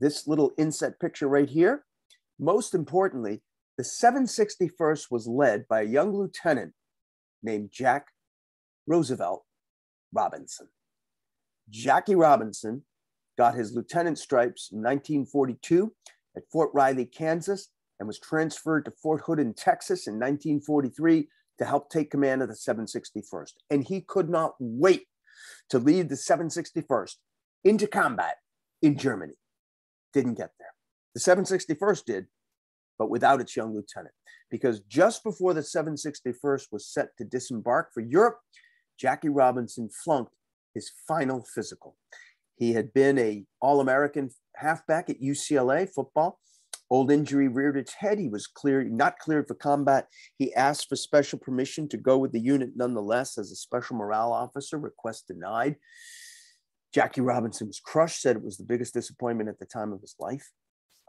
this little inset picture right here, most importantly, the 761st was led by a young lieutenant named Jack Roosevelt Robinson. Jackie Robinson got his lieutenant stripes in 1942 at Fort Riley, Kansas, and was transferred to Fort Hood in Texas in 1943 to help take command of the 761st. And he could not wait to lead the 761st into combat in Germany. Didn't get there. The 761st did, but without its young lieutenant. Because just before the 761st was set to disembark for Europe, Jackie Robinson flunked his final physical. He had been a All-American halfback at UCLA football. Old injury reared its head. He was cleared, not cleared for combat. He asked for special permission to go with the unit nonetheless as a special morale officer, request denied. Jackie Robinson was crushed, said it was the biggest disappointment at the time of his life.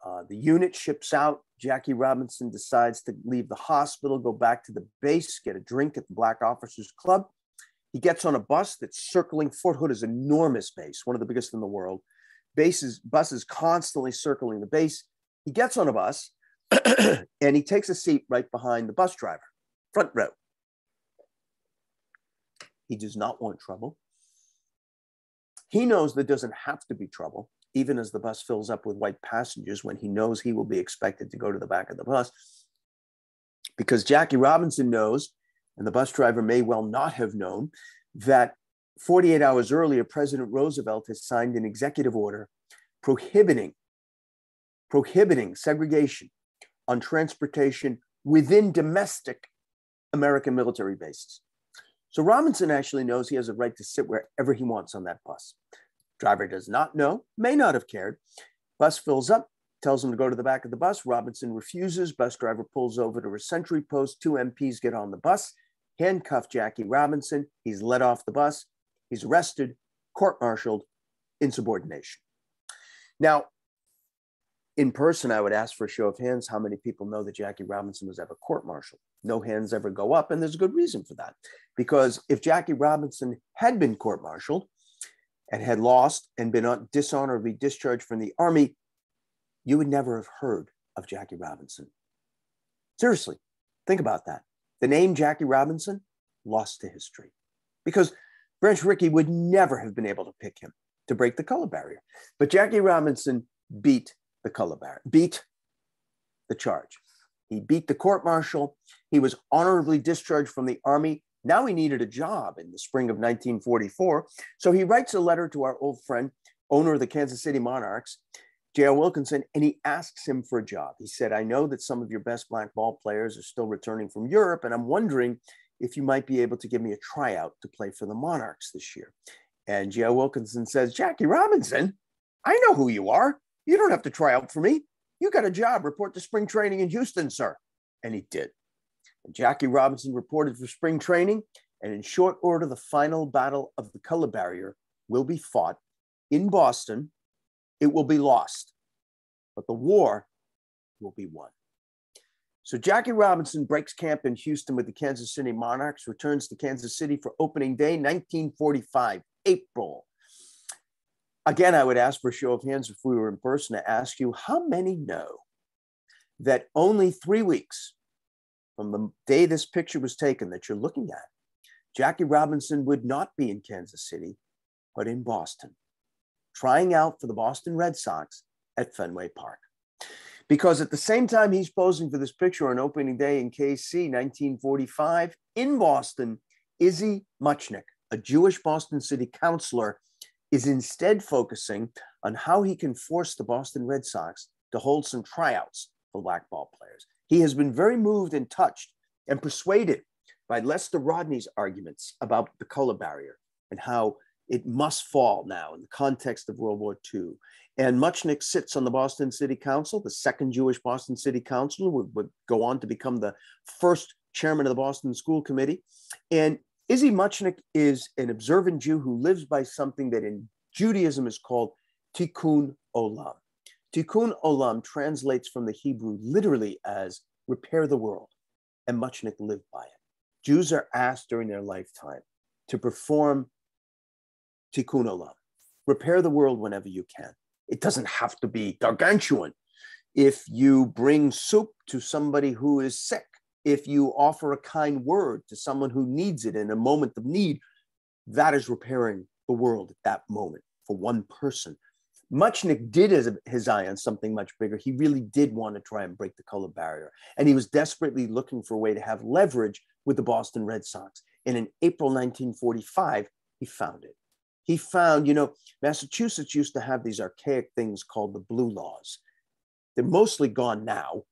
Uh, the unit ships out. Jackie Robinson decides to leave the hospital, go back to the base, get a drink at the Black Officers Club. He gets on a bus that's circling Fort Hood is enormous base, one of the biggest in the world. Bases, buses constantly circling the base. He gets on a bus and he takes a seat right behind the bus driver, front row. He does not want trouble. He knows there doesn't have to be trouble, even as the bus fills up with white passengers when he knows he will be expected to go to the back of the bus. Because Jackie Robinson knows and the bus driver may well not have known that 48 hours earlier, President Roosevelt has signed an executive order prohibiting, prohibiting segregation on transportation within domestic American military bases. So Robinson actually knows he has a right to sit wherever he wants on that bus. Driver does not know, may not have cared. Bus fills up, tells him to go to the back of the bus. Robinson refuses. Bus driver pulls over to a sentry post. Two MPs get on the bus handcuff Jackie Robinson. He's let off the bus. He's arrested, court martialed, insubordination. Now, in person, I would ask for a show of hands how many people know that Jackie Robinson was ever court martialed. No hands ever go up, and there's a good reason for that. Because if Jackie Robinson had been court martialed and had lost and been dishonorably discharged from the army, you would never have heard of Jackie Robinson. Seriously, think about that. The name Jackie Robinson lost to history because Branch Rickey would never have been able to pick him to break the color barrier. But Jackie Robinson beat the color barrier, beat the charge. He beat the court martial. He was honorably discharged from the army. Now he needed a job in the spring of 1944. So he writes a letter to our old friend, owner of the Kansas City Monarchs, J.R. Wilkinson, and he asks him for a job. He said, I know that some of your best black ball players are still returning from Europe, and I'm wondering if you might be able to give me a tryout to play for the Monarchs this year. And J.R. Wilkinson says, Jackie Robinson, I know who you are. You don't have to try out for me. You got a job. Report to spring training in Houston, sir. And he did. And Jackie Robinson reported for spring training. And in short order, the final battle of the color barrier will be fought in Boston it will be lost, but the war will be won. So Jackie Robinson breaks camp in Houston with the Kansas City Monarchs, returns to Kansas City for opening day, 1945, April. Again, I would ask for a show of hands if we were in person to ask you how many know that only three weeks from the day this picture was taken that you're looking at, Jackie Robinson would not be in Kansas City, but in Boston trying out for the Boston Red Sox at Fenway Park. Because at the same time he's posing for this picture on opening day in KC 1945 in Boston, Izzy Muchnick, a Jewish Boston city councilor, is instead focusing on how he can force the Boston Red Sox to hold some tryouts for black ball players. He has been very moved and touched and persuaded by Lester Rodney's arguments about the color barrier and how it must fall now in the context of World War II. And Muchnick sits on the Boston City Council, the second Jewish Boston City Councilor, would, would go on to become the first chairman of the Boston School Committee. And Izzy Muchnick is an observant Jew who lives by something that in Judaism is called tikkun olam. Tikkun olam translates from the Hebrew literally as repair the world, and Muchnick lived by it. Jews are asked during their lifetime to perform tikkun olam, repair the world whenever you can. It doesn't have to be gargantuan. If you bring soup to somebody who is sick, if you offer a kind word to someone who needs it in a moment of need, that is repairing the world at that moment for one person. Muchnick did his, his eye on something much bigger. He really did want to try and break the color barrier. And he was desperately looking for a way to have leverage with the Boston Red Sox. And in April 1945, he found it. He found, you know, Massachusetts used to have these archaic things called the blue laws. They're mostly gone now,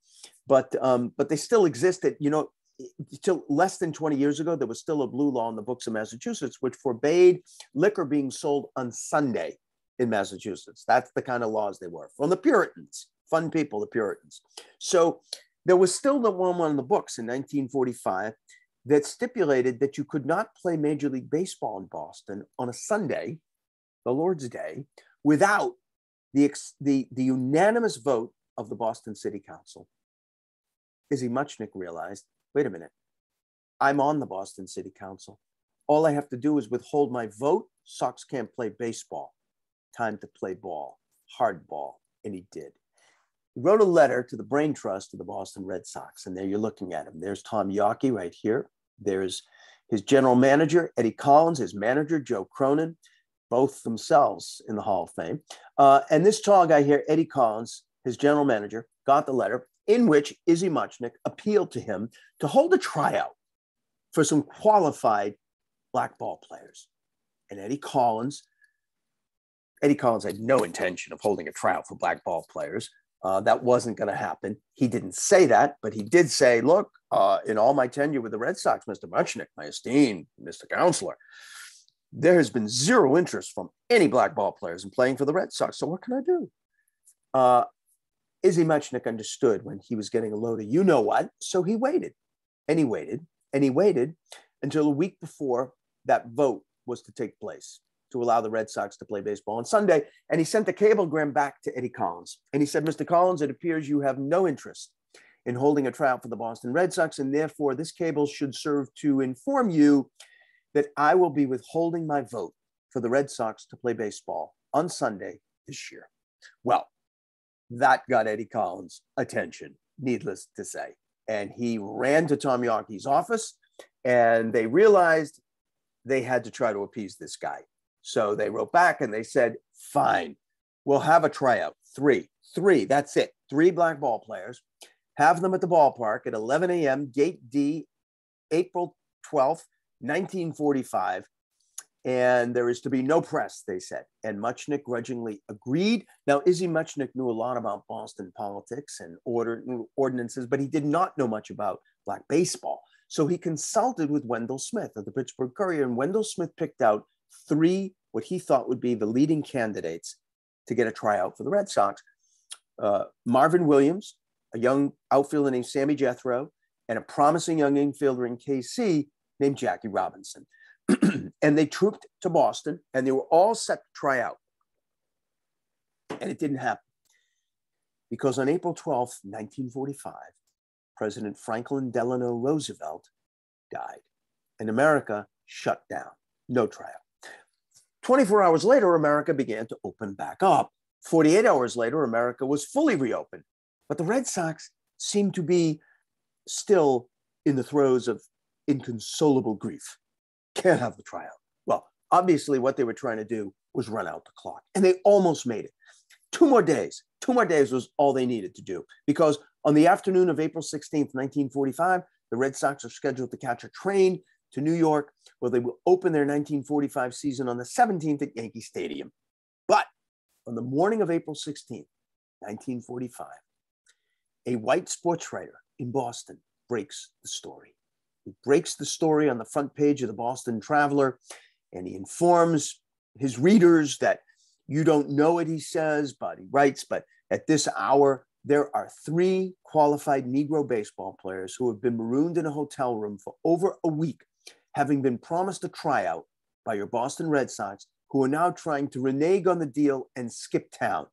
but um, but they still existed. You know, till less than 20 years ago, there was still a blue law in the books of Massachusetts, which forbade liquor being sold on Sunday in Massachusetts. That's the kind of laws they were from the Puritans, fun people, the Puritans. So there was still the one on the books in 1945 that stipulated that you could not play Major League Baseball in Boston on a Sunday, the Lord's Day, without the, the, the unanimous vote of the Boston City Council. Izzy Muchnick realized wait a minute, I'm on the Boston City Council. All I have to do is withhold my vote. Sox can't play baseball. Time to play ball, hard ball. And he did. He wrote a letter to the Brain Trust of the Boston Red Sox. And there you're looking at him. There's Tom Yawkey right here. There's his general manager, Eddie Collins, his manager, Joe Cronin, both themselves in the Hall of Fame. Uh, and this tall guy here, Eddie Collins, his general manager, got the letter in which Izzy Muchnick appealed to him to hold a tryout for some qualified black ball players. And Eddie Collins, Eddie Collins had no intention of holding a tryout for black ball players. Uh, that wasn't going to happen. He didn't say that, but he did say, look, uh, in all my tenure with the Red Sox, Mr. Muchnick, my esteemed Mr. Counselor, there has been zero interest from any black ball players in playing for the Red Sox. So what can I do? Uh, Izzy Muchnick understood when he was getting a load of you know what. So he waited and he waited and he waited until a week before that vote was to take place to allow the Red Sox to play baseball on Sunday. And he sent a cablegram back to Eddie Collins. And he said, Mr. Collins, it appears you have no interest in holding a trial for the Boston Red Sox. And therefore, this cable should serve to inform you that I will be withholding my vote for the Red Sox to play baseball on Sunday this year. Well, that got Eddie Collins' attention, needless to say. And he ran to Tom Yawkey's office and they realized they had to try to appease this guy. So they wrote back and they said, fine, we'll have a tryout. Three, three, that's it. Three black ball players. Have them at the ballpark at 11 a.m., gate D, April 12th, 1945 and there is to be no press, they said. And Muchnick grudgingly agreed. Now, Izzy Muchnick knew a lot about Boston politics and order, ordinances, but he did not know much about black baseball. So he consulted with Wendell Smith of the Pittsburgh Courier, and Wendell Smith picked out three, what he thought would be the leading candidates to get a tryout for the Red Sox. Uh, Marvin Williams, a young outfielder named Sammy Jethroe, and a promising young infielder in KC named Jackie Robinson. and they trooped to Boston and they were all set to try out. And it didn't happen. Because on April 12th, 1945, President Franklin Delano Roosevelt died and America shut down. No trial. 24 hours later, America began to open back up. 48 hours later, America was fully reopened. But the Red Sox seemed to be still in the throes of inconsolable grief can't have the tryout. Well, obviously, what they were trying to do was run out the clock, and they almost made it. Two more days. Two more days was all they needed to do because on the afternoon of April 16th, 1945, the Red Sox are scheduled to catch a train to New York, where they will open their 1945 season on the 17th at Yankee Stadium. But on the morning of April 16th, 1945, a white sports writer in Boston breaks the story. He breaks the story on the front page of the Boston Traveler, and he informs his readers that you don't know what he says, but he writes, but at this hour, there are three qualified Negro baseball players who have been marooned in a hotel room for over a week, having been promised a tryout by your Boston Red Sox, who are now trying to renege on the deal and skip town.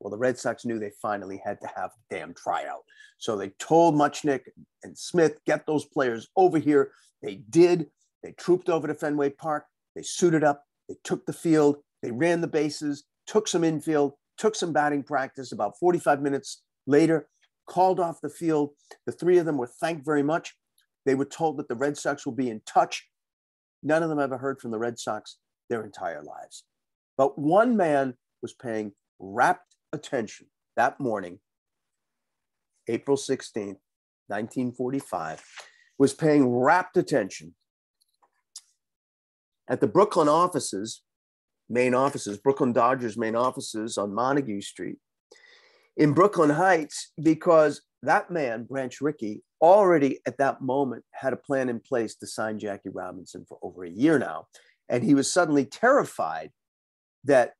Well, the Red Sox knew they finally had to have a damn tryout. So they told Muchnick and Smith, get those players over here. They did. They trooped over to Fenway Park. They suited up. They took the field. They ran the bases, took some infield, took some batting practice. About 45 minutes later, called off the field. The three of them were thanked very much. They were told that the Red Sox will be in touch. None of them ever heard from the Red Sox their entire lives. But one man was paying rapt attention that morning, April 16th, 1945, was paying rapt attention at the Brooklyn offices, main offices, Brooklyn Dodgers main offices on Montague Street in Brooklyn Heights, because that man, Branch Rickey, already at that moment had a plan in place to sign Jackie Robinson for over a year now. And he was suddenly terrified that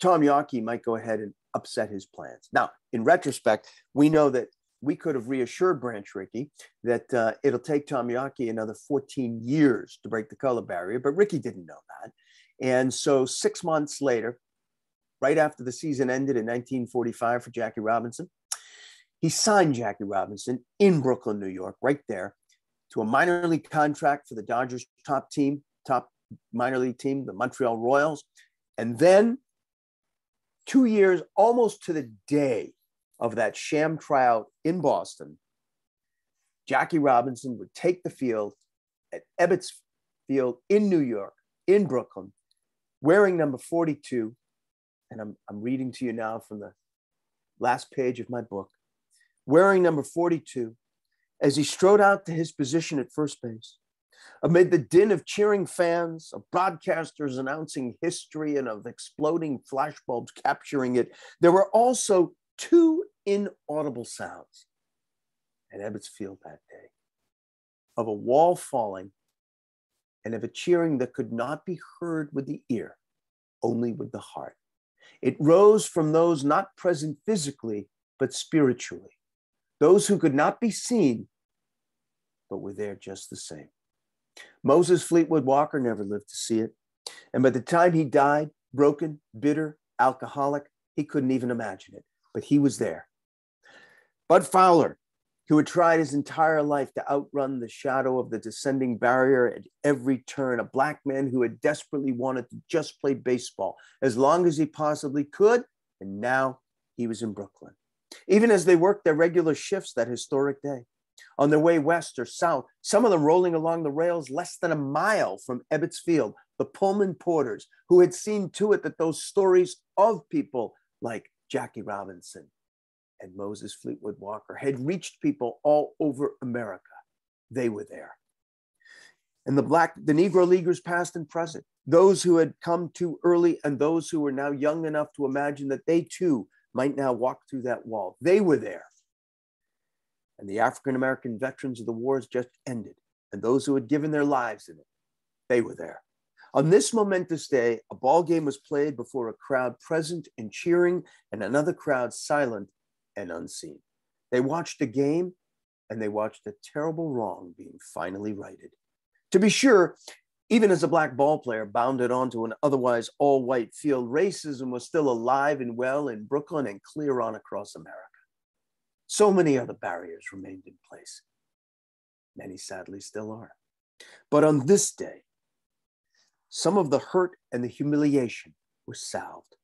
Tom Yawkey might go ahead and upset his plans. Now, in retrospect, we know that we could have reassured Branch Rickey that uh, it'll take Tom Yawkey another 14 years to break the color barrier, but Rickey didn't know that. And so, six months later, right after the season ended in 1945 for Jackie Robinson, he signed Jackie Robinson in Brooklyn, New York, right there, to a minor league contract for the Dodgers' top team, top minor league team, the Montreal Royals. And then two years almost to the day of that sham tryout in Boston, Jackie Robinson would take the field at Ebbets Field in New York, in Brooklyn, wearing number 42. And I'm, I'm reading to you now from the last page of my book. Wearing number 42, as he strode out to his position at first base, Amid the din of cheering fans, of broadcasters announcing history, and of exploding flashbulbs capturing it, there were also two inaudible sounds at Ebbets Field that day of a wall falling and of a cheering that could not be heard with the ear, only with the heart. It rose from those not present physically, but spiritually, those who could not be seen, but were there just the same. Moses Fleetwood Walker never lived to see it. And by the time he died, broken, bitter, alcoholic, he couldn't even imagine it, but he was there. Bud Fowler, who had tried his entire life to outrun the shadow of the descending barrier at every turn, a black man who had desperately wanted to just play baseball as long as he possibly could. And now he was in Brooklyn. Even as they worked their regular shifts that historic day, on their way west or south, some of them rolling along the rails less than a mile from Ebbets Field, the Pullman porters who had seen to it that those stories of people like Jackie Robinson and Moses Fleetwood Walker had reached people all over America. They were there. And the black, the Negro Leaguers past and present, those who had come too early and those who were now young enough to imagine that they too might now walk through that wall. They were there and the African American veterans of the wars just ended, and those who had given their lives in it, they were there. On this momentous day, a ball game was played before a crowd present and cheering, and another crowd silent and unseen. They watched a game and they watched a terrible wrong being finally righted. To be sure, even as a black ball player bounded onto an otherwise all white field, racism was still alive and well in Brooklyn and clear on across America. So many other barriers remained in place. Many sadly still are. But on this day, some of the hurt and the humiliation were salved.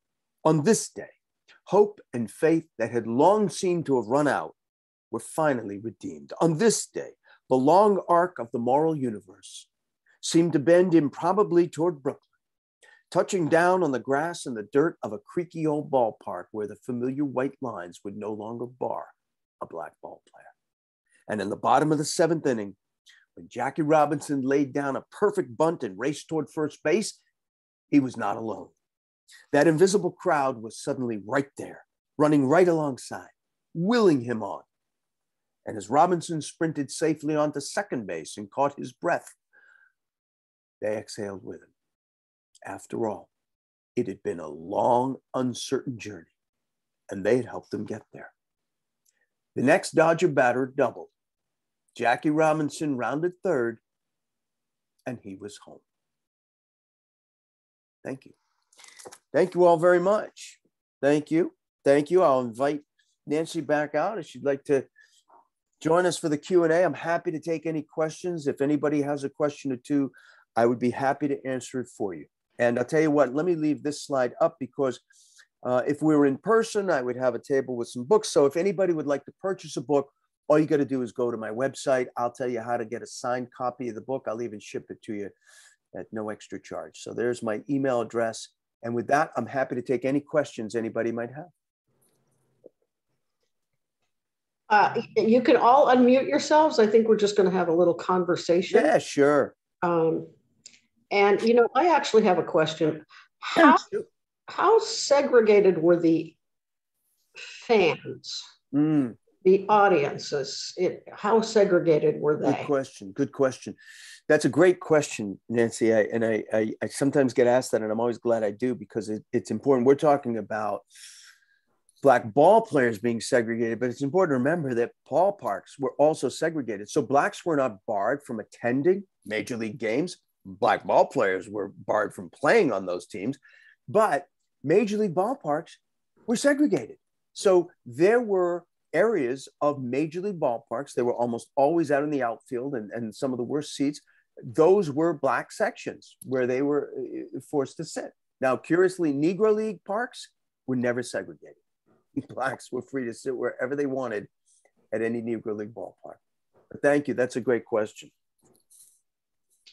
On this day, hope and faith that had long seemed to have run out were finally redeemed. On this day, the long arc of the moral universe seemed to bend improbably toward Brooklyn, touching down on the grass and the dirt of a creaky old ballpark where the familiar white lines would no longer bar a black ball player. And in the bottom of the seventh inning, when Jackie Robinson laid down a perfect bunt and raced toward first base, he was not alone. That invisible crowd was suddenly right there, running right alongside, willing him on. And as Robinson sprinted safely onto second base and caught his breath, they exhaled with him. After all, it had been a long, uncertain journey, and they had helped him get there. The next Dodger batter doubled. Jackie Robinson rounded third, and he was home. Thank you. Thank you all very much. Thank you. Thank you. I'll invite Nancy back out if she'd like to join us for the Q&A. I'm happy to take any questions. If anybody has a question or two, I would be happy to answer it for you. And I'll tell you what, let me leave this slide up because uh, if we were in person, I would have a table with some books. So if anybody would like to purchase a book, all you got to do is go to my website. I'll tell you how to get a signed copy of the book. I'll even ship it to you at no extra charge. So there's my email address. And with that, I'm happy to take any questions anybody might have. Uh, you can all unmute yourselves. I think we're just going to have a little conversation. Yeah, sure. Um, and you know, I actually have a question. How how segregated were the fans, Mm, the audiences? It how segregated were they? good question. Good question. That's a great question, Nancy. I, and I, I, I sometimes get asked that, and I'm always glad I do because it, it's important. We're talking about black ball players being segregated, but it's important to remember that ballparks were also segregated. So blacks were not barred from attending major league games. Black ball players were barred from playing on those teams, but major league ballparks were segregated. So there were areas of major league ballparks. They were almost always out in the outfield and, and some of the worst seats. Those were black sections where they were uh, forced to sit. Now, curiously, Negro League parks were never segregated. Blacks were free to sit wherever they wanted at any Negro League ballpark. But thank you. That's a great question.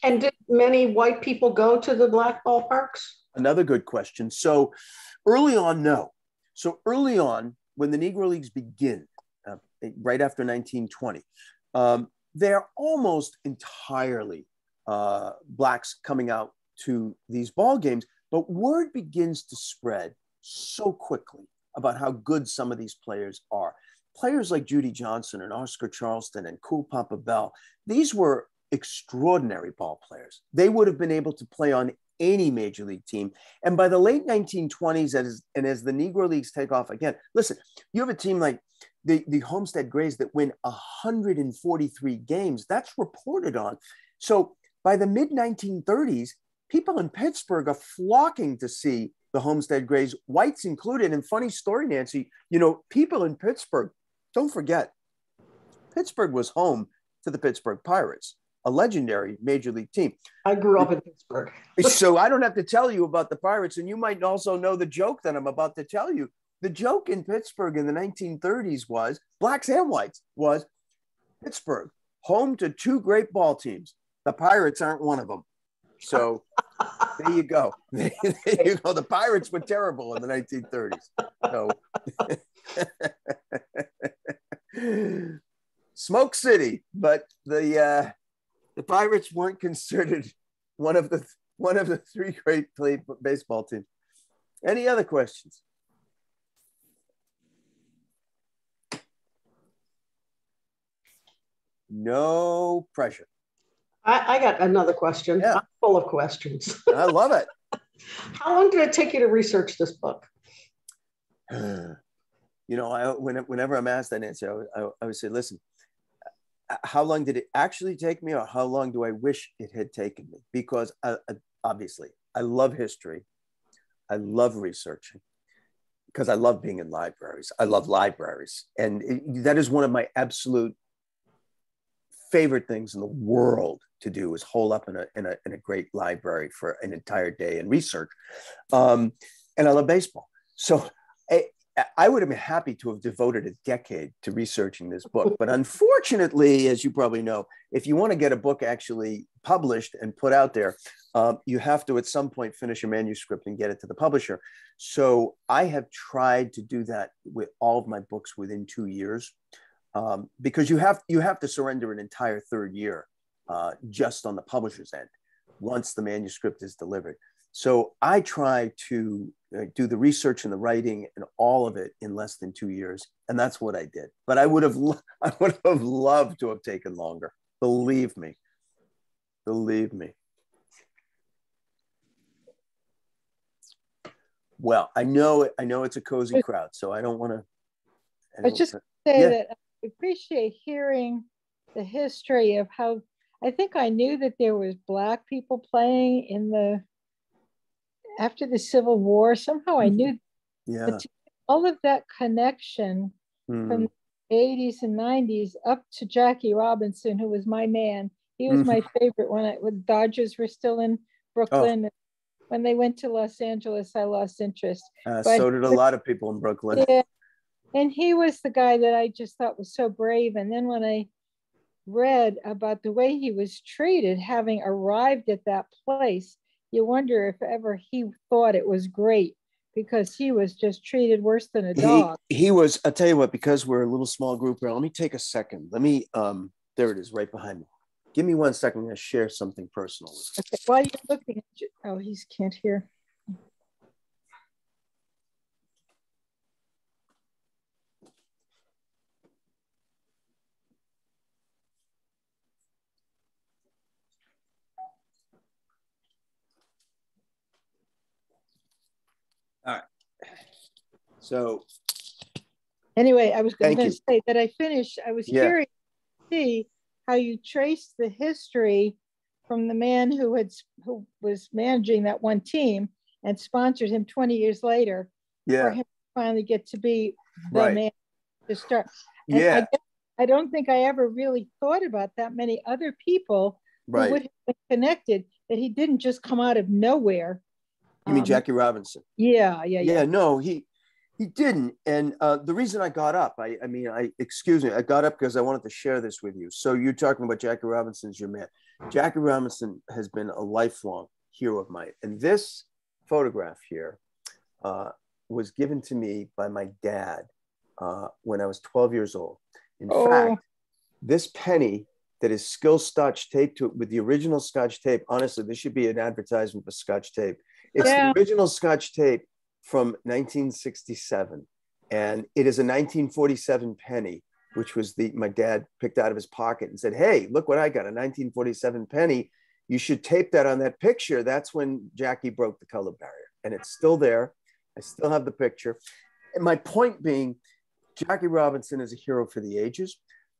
And did many white people go to the black ballparks? Another good question. So early on, no. So early on, when the Negro Leagues begin, uh, right after 1920, um, they're almost entirely uh, blacks coming out to these ball games. But word begins to spread so quickly about how good some of these players are. Players like Judy Johnson and Oscar Charleston and Cool Papa Bell, these were extraordinary ball players. They would have been able to play on any major league team. And by the late 1920s, as, and as the Negro Leagues take off again, listen, you have a team like the, the Homestead Grays that win 143 games. That's reported on. So by the mid 1930s, people in Pittsburgh are flocking to see the Homestead Grays, whites included. And funny story, Nancy, you know, people in Pittsburgh, don't forget, Pittsburgh was home to the Pittsburgh Pirates, a legendary major league team. I grew up in Pittsburgh. so I don't have to tell you about the Pirates, and you might also know the joke that I'm about to tell you. The joke in Pittsburgh in the 1930s was blacks and whites was Pittsburgh, home to two great ball teams. The Pirates aren't one of them. So there you go. there you go. The Pirates were terrible in the 1930s. So Smoke City, but the uh, the Pirates weren't considered one of the one of the three great played baseball teams. Any other questions? No pressure. I, I got another question. Yeah. I'm full of questions. I love it. How long did it take you to research this book? you know, I when, whenever I'm asked that answer, I, I, I would say, listen, how long did it actually take me, or how long do I wish it had taken me? Because uh, uh, obviously, I love history, I love researching, because I love being in libraries. I love libraries, and it, that is one of my absolute favorite things in the world to do is hole up in a, in a, in a great library for an entire day and research. Um, and I love baseball. So I, I would have been happy to have devoted a decade to researching this book. But unfortunately, as you probably know, if you want to get a book actually published and put out there, um, you have to at some point finish a manuscript and get it to the publisher. So I have tried to do that with all of my books within two years, um, because you have you have to surrender an entire third year uh, just on the publisher's end once the manuscript is delivered. So I try to uh, do the research and the writing and all of it in less than two years, and that's what I did. But I would have I would have loved to have taken longer. Believe me, believe me. Well, I know I know it's a cozy crowd, so I don't want to. I just say yeah. that I appreciate hearing the history of how I think I knew that there was black people playing in the after the Civil War. Somehow I mm-hmm. knew yeah. all of that connection mm. from the 80s and 90s up to Jackie Robinson, who was my man. He was mm. my favorite when I when Dodgers were still in Brooklyn. Oh. When they went to Los Angeles, I lost interest. Uh, but, so did a lot of people in Brooklyn. Yeah, and he was the guy that I just thought was so brave. And then when I read about the way he was treated, having arrived at that place, you wonder if ever he thought it was great because he was just treated worse than a dog. He, he was, I'll tell you what, because we're a little small group here, let me take a second. Let me, um, there it is right behind me. Give me one second. I'm going to share something personal with you. Okay, while you're looking at you, oh, he can't hear. All right. So anyway, I was going to say that I finished. I was yeah. curious to see how you traced the history from the man who had who was managing that one team and sponsored him 20 years later yeah. for him to finally get to be the right. man to start. And yeah. I, I, don't think I ever really thought about that many other people right. who would have been connected that he didn't just come out of nowhere you mean um, Jackie Robinson? Yeah, yeah, yeah. Yeah, no, he he didn't. And uh, the reason I got up, I, I mean, I excuse me, I got up because I wanted to share this with you. So you're talking about Jackie Robinson's your man. Jackie Robinson has been a lifelong hero of mine, and this photograph here uh, was given to me by my dad uh, when I was 12 years old. In oh. fact, this penny that is still Scotch tape to it with the original Scotch tape. Honestly, this should be an advertisement for Scotch tape. It's yeah. the original Scotch tape from 1967, and it is a 1947 penny, which was the my dad picked out of his pocket and said, "Hey, look what I got! A 1947 penny. You should tape that on that picture. That's when Jackie broke the color barrier, and it's still there. I still have the picture. And my point being, Jackie Robinson is a hero for the ages.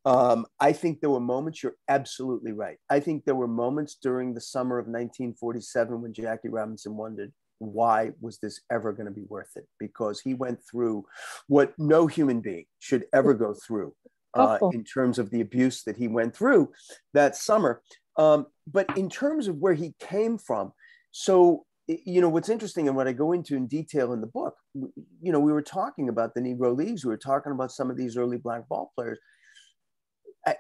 Um, I think there were moments, you're absolutely right. I think there were moments during the summer of 1947 when Jackie Robinson wondered, why was this ever going to be worth it? Because he went through what no human being should ever go through uh, in terms of the abuse that he went through that summer. Um, but in terms of where he came from, so you know what's interesting and what I go into in detail in the book, you know, we were talking about the Negro Leagues, we were talking about some of these early black ball players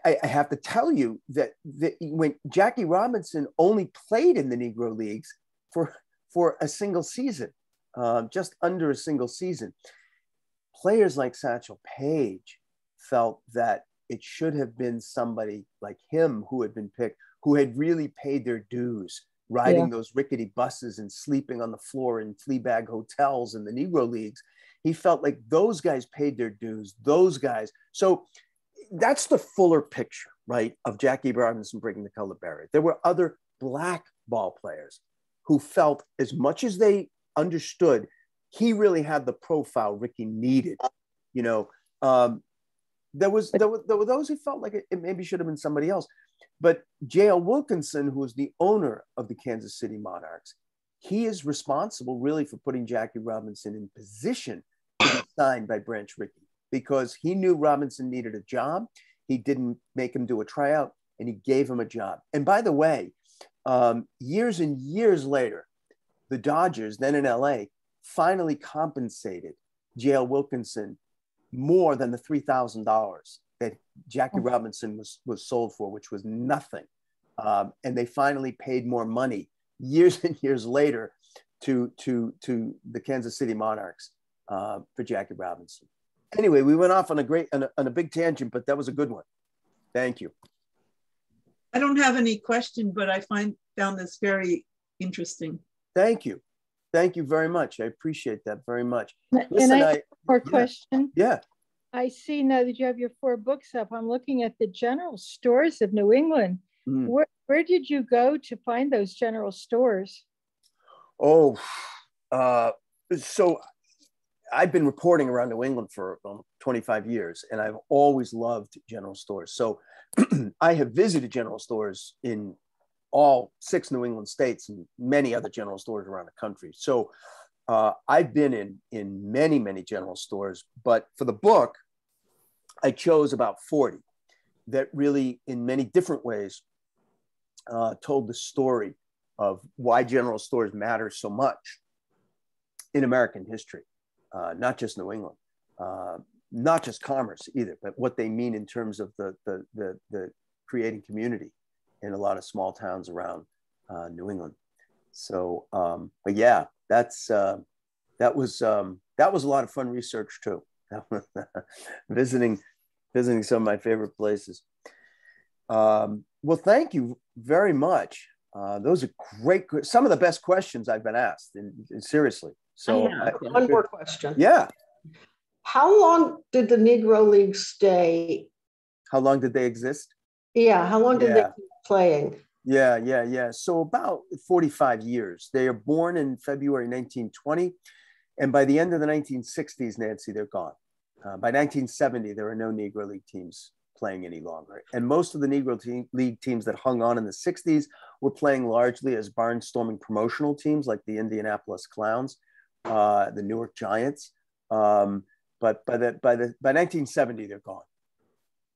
I, I, have to tell you that, that when Jackie Robinson only played in the Negro Leagues for, for a single season, uh, just under a single season, players like Satchel Paige felt that it should have been somebody like him who had been picked, who had really paid their dues, riding yeah. those rickety buses and sleeping on the floor in flea bag hotels in the Negro Leagues. He felt like those guys paid their dues, those guys. So that's the fuller picture, right, of Jackie Robinson breaking the color barrier. There were other black ball players who felt as much as they understood he really had the profile Rickey needed. You know, um, there was there were, there were those who felt like it, it maybe should have been somebody else. But J.L. Wilkinson, who is the owner of the Kansas City Monarchs, he is responsible really for putting Jackie Robinson in position to be signed by Branch Rickey because he knew Robinson needed a job. He didn't make him do a tryout and he gave him a job. And by the way, um, years and years later, the Dodgers, then in LA, finally compensated J.L. Wilkinson more than the $3,000 that Jackie Robinson was, was sold for, which was nothing. Um, and they finally paid more money years and years later to, to, to the Kansas City Monarchs uh, for Jackie Robinson. Anyway, we went off on a great, on a, on a big tangent, but that was a good one. Thank you. I don't have any question, but I find found this very interesting. Thank you. Thank you very much. I appreciate that very much. Listen, and I, I more yeah, question. Yeah. I see now that you have your four books up. I'm looking at the general stores of New England. Mm. Where, where did you go to find those general stores? Oh, uh, so I've been reporting around New England for um, 25 years, and I've always loved general stores. So I have visited general stores in all six New England states and many other general stores around the country. So uh, I've been in in many many general stores, but for the book, I chose about 40 that really, in many different ways, uh, told the story of why general stores matter so much in American history, uh, not just New England, uh, not just commerce either, but what they mean in terms of the the the, the creating community in a lot of small towns around uh, New England. So, um, but yeah, that's uh, that was um, that was a lot of fun research too. visiting visiting some of my favorite places. Um, well, thank you very much. Uh, those are great, some of the best questions I've been asked, and, and seriously. So, I, one more question. Yeah. How long did the Negro League stay? How long did they exist? Yeah. How long did yeah. they keep playing? Yeah, yeah, yeah. So about 45 years. They are born in February 1920. And by the end of the 1960s, Nancy, they're gone. Uh, by 1970, there are no Negro League teams playing any longer. And most of the Negro te- League teams that hung on in the 60s were playing largely as barnstorming promotional teams like the Indianapolis Clowns, uh, the Newark Giants. Um, but by the, by the by 1970, they're gone.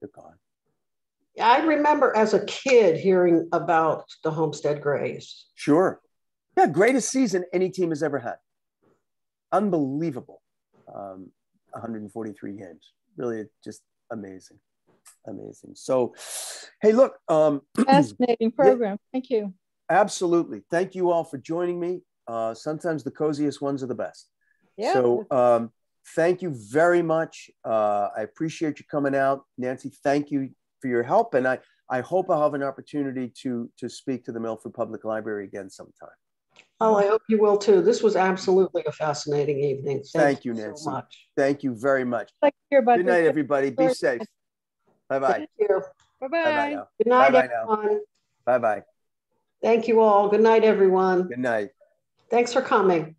They're gone. Yeah, I remember as a kid hearing about the Homestead Grays. Sure. Yeah, greatest season any team has ever had. Unbelievable. Um, 143 games. Really just amazing. Amazing. So, hey, look. Um, Fascinating program. Yeah, Thank you. Absolutely. Thank you all for joining me. Uh, sometimes the coziest ones are the best. Yeah. So, um, thank you very much. Uh, I appreciate you coming out. Nancy, thank you for your help. And I, I hope I'll have an opportunity to, to speak to the Milford Public Library again sometime. Oh, I hope you will too. This was absolutely a fascinating evening. Thank, Thank you, Nancy. So much. Thank you very much. Like Good night, everybody. Be safe. Bye bye. Thank you. Bye bye. Good night, bye everyone. Bye bye. Thank you all. Good night, everyone. Good night. Thanks for coming.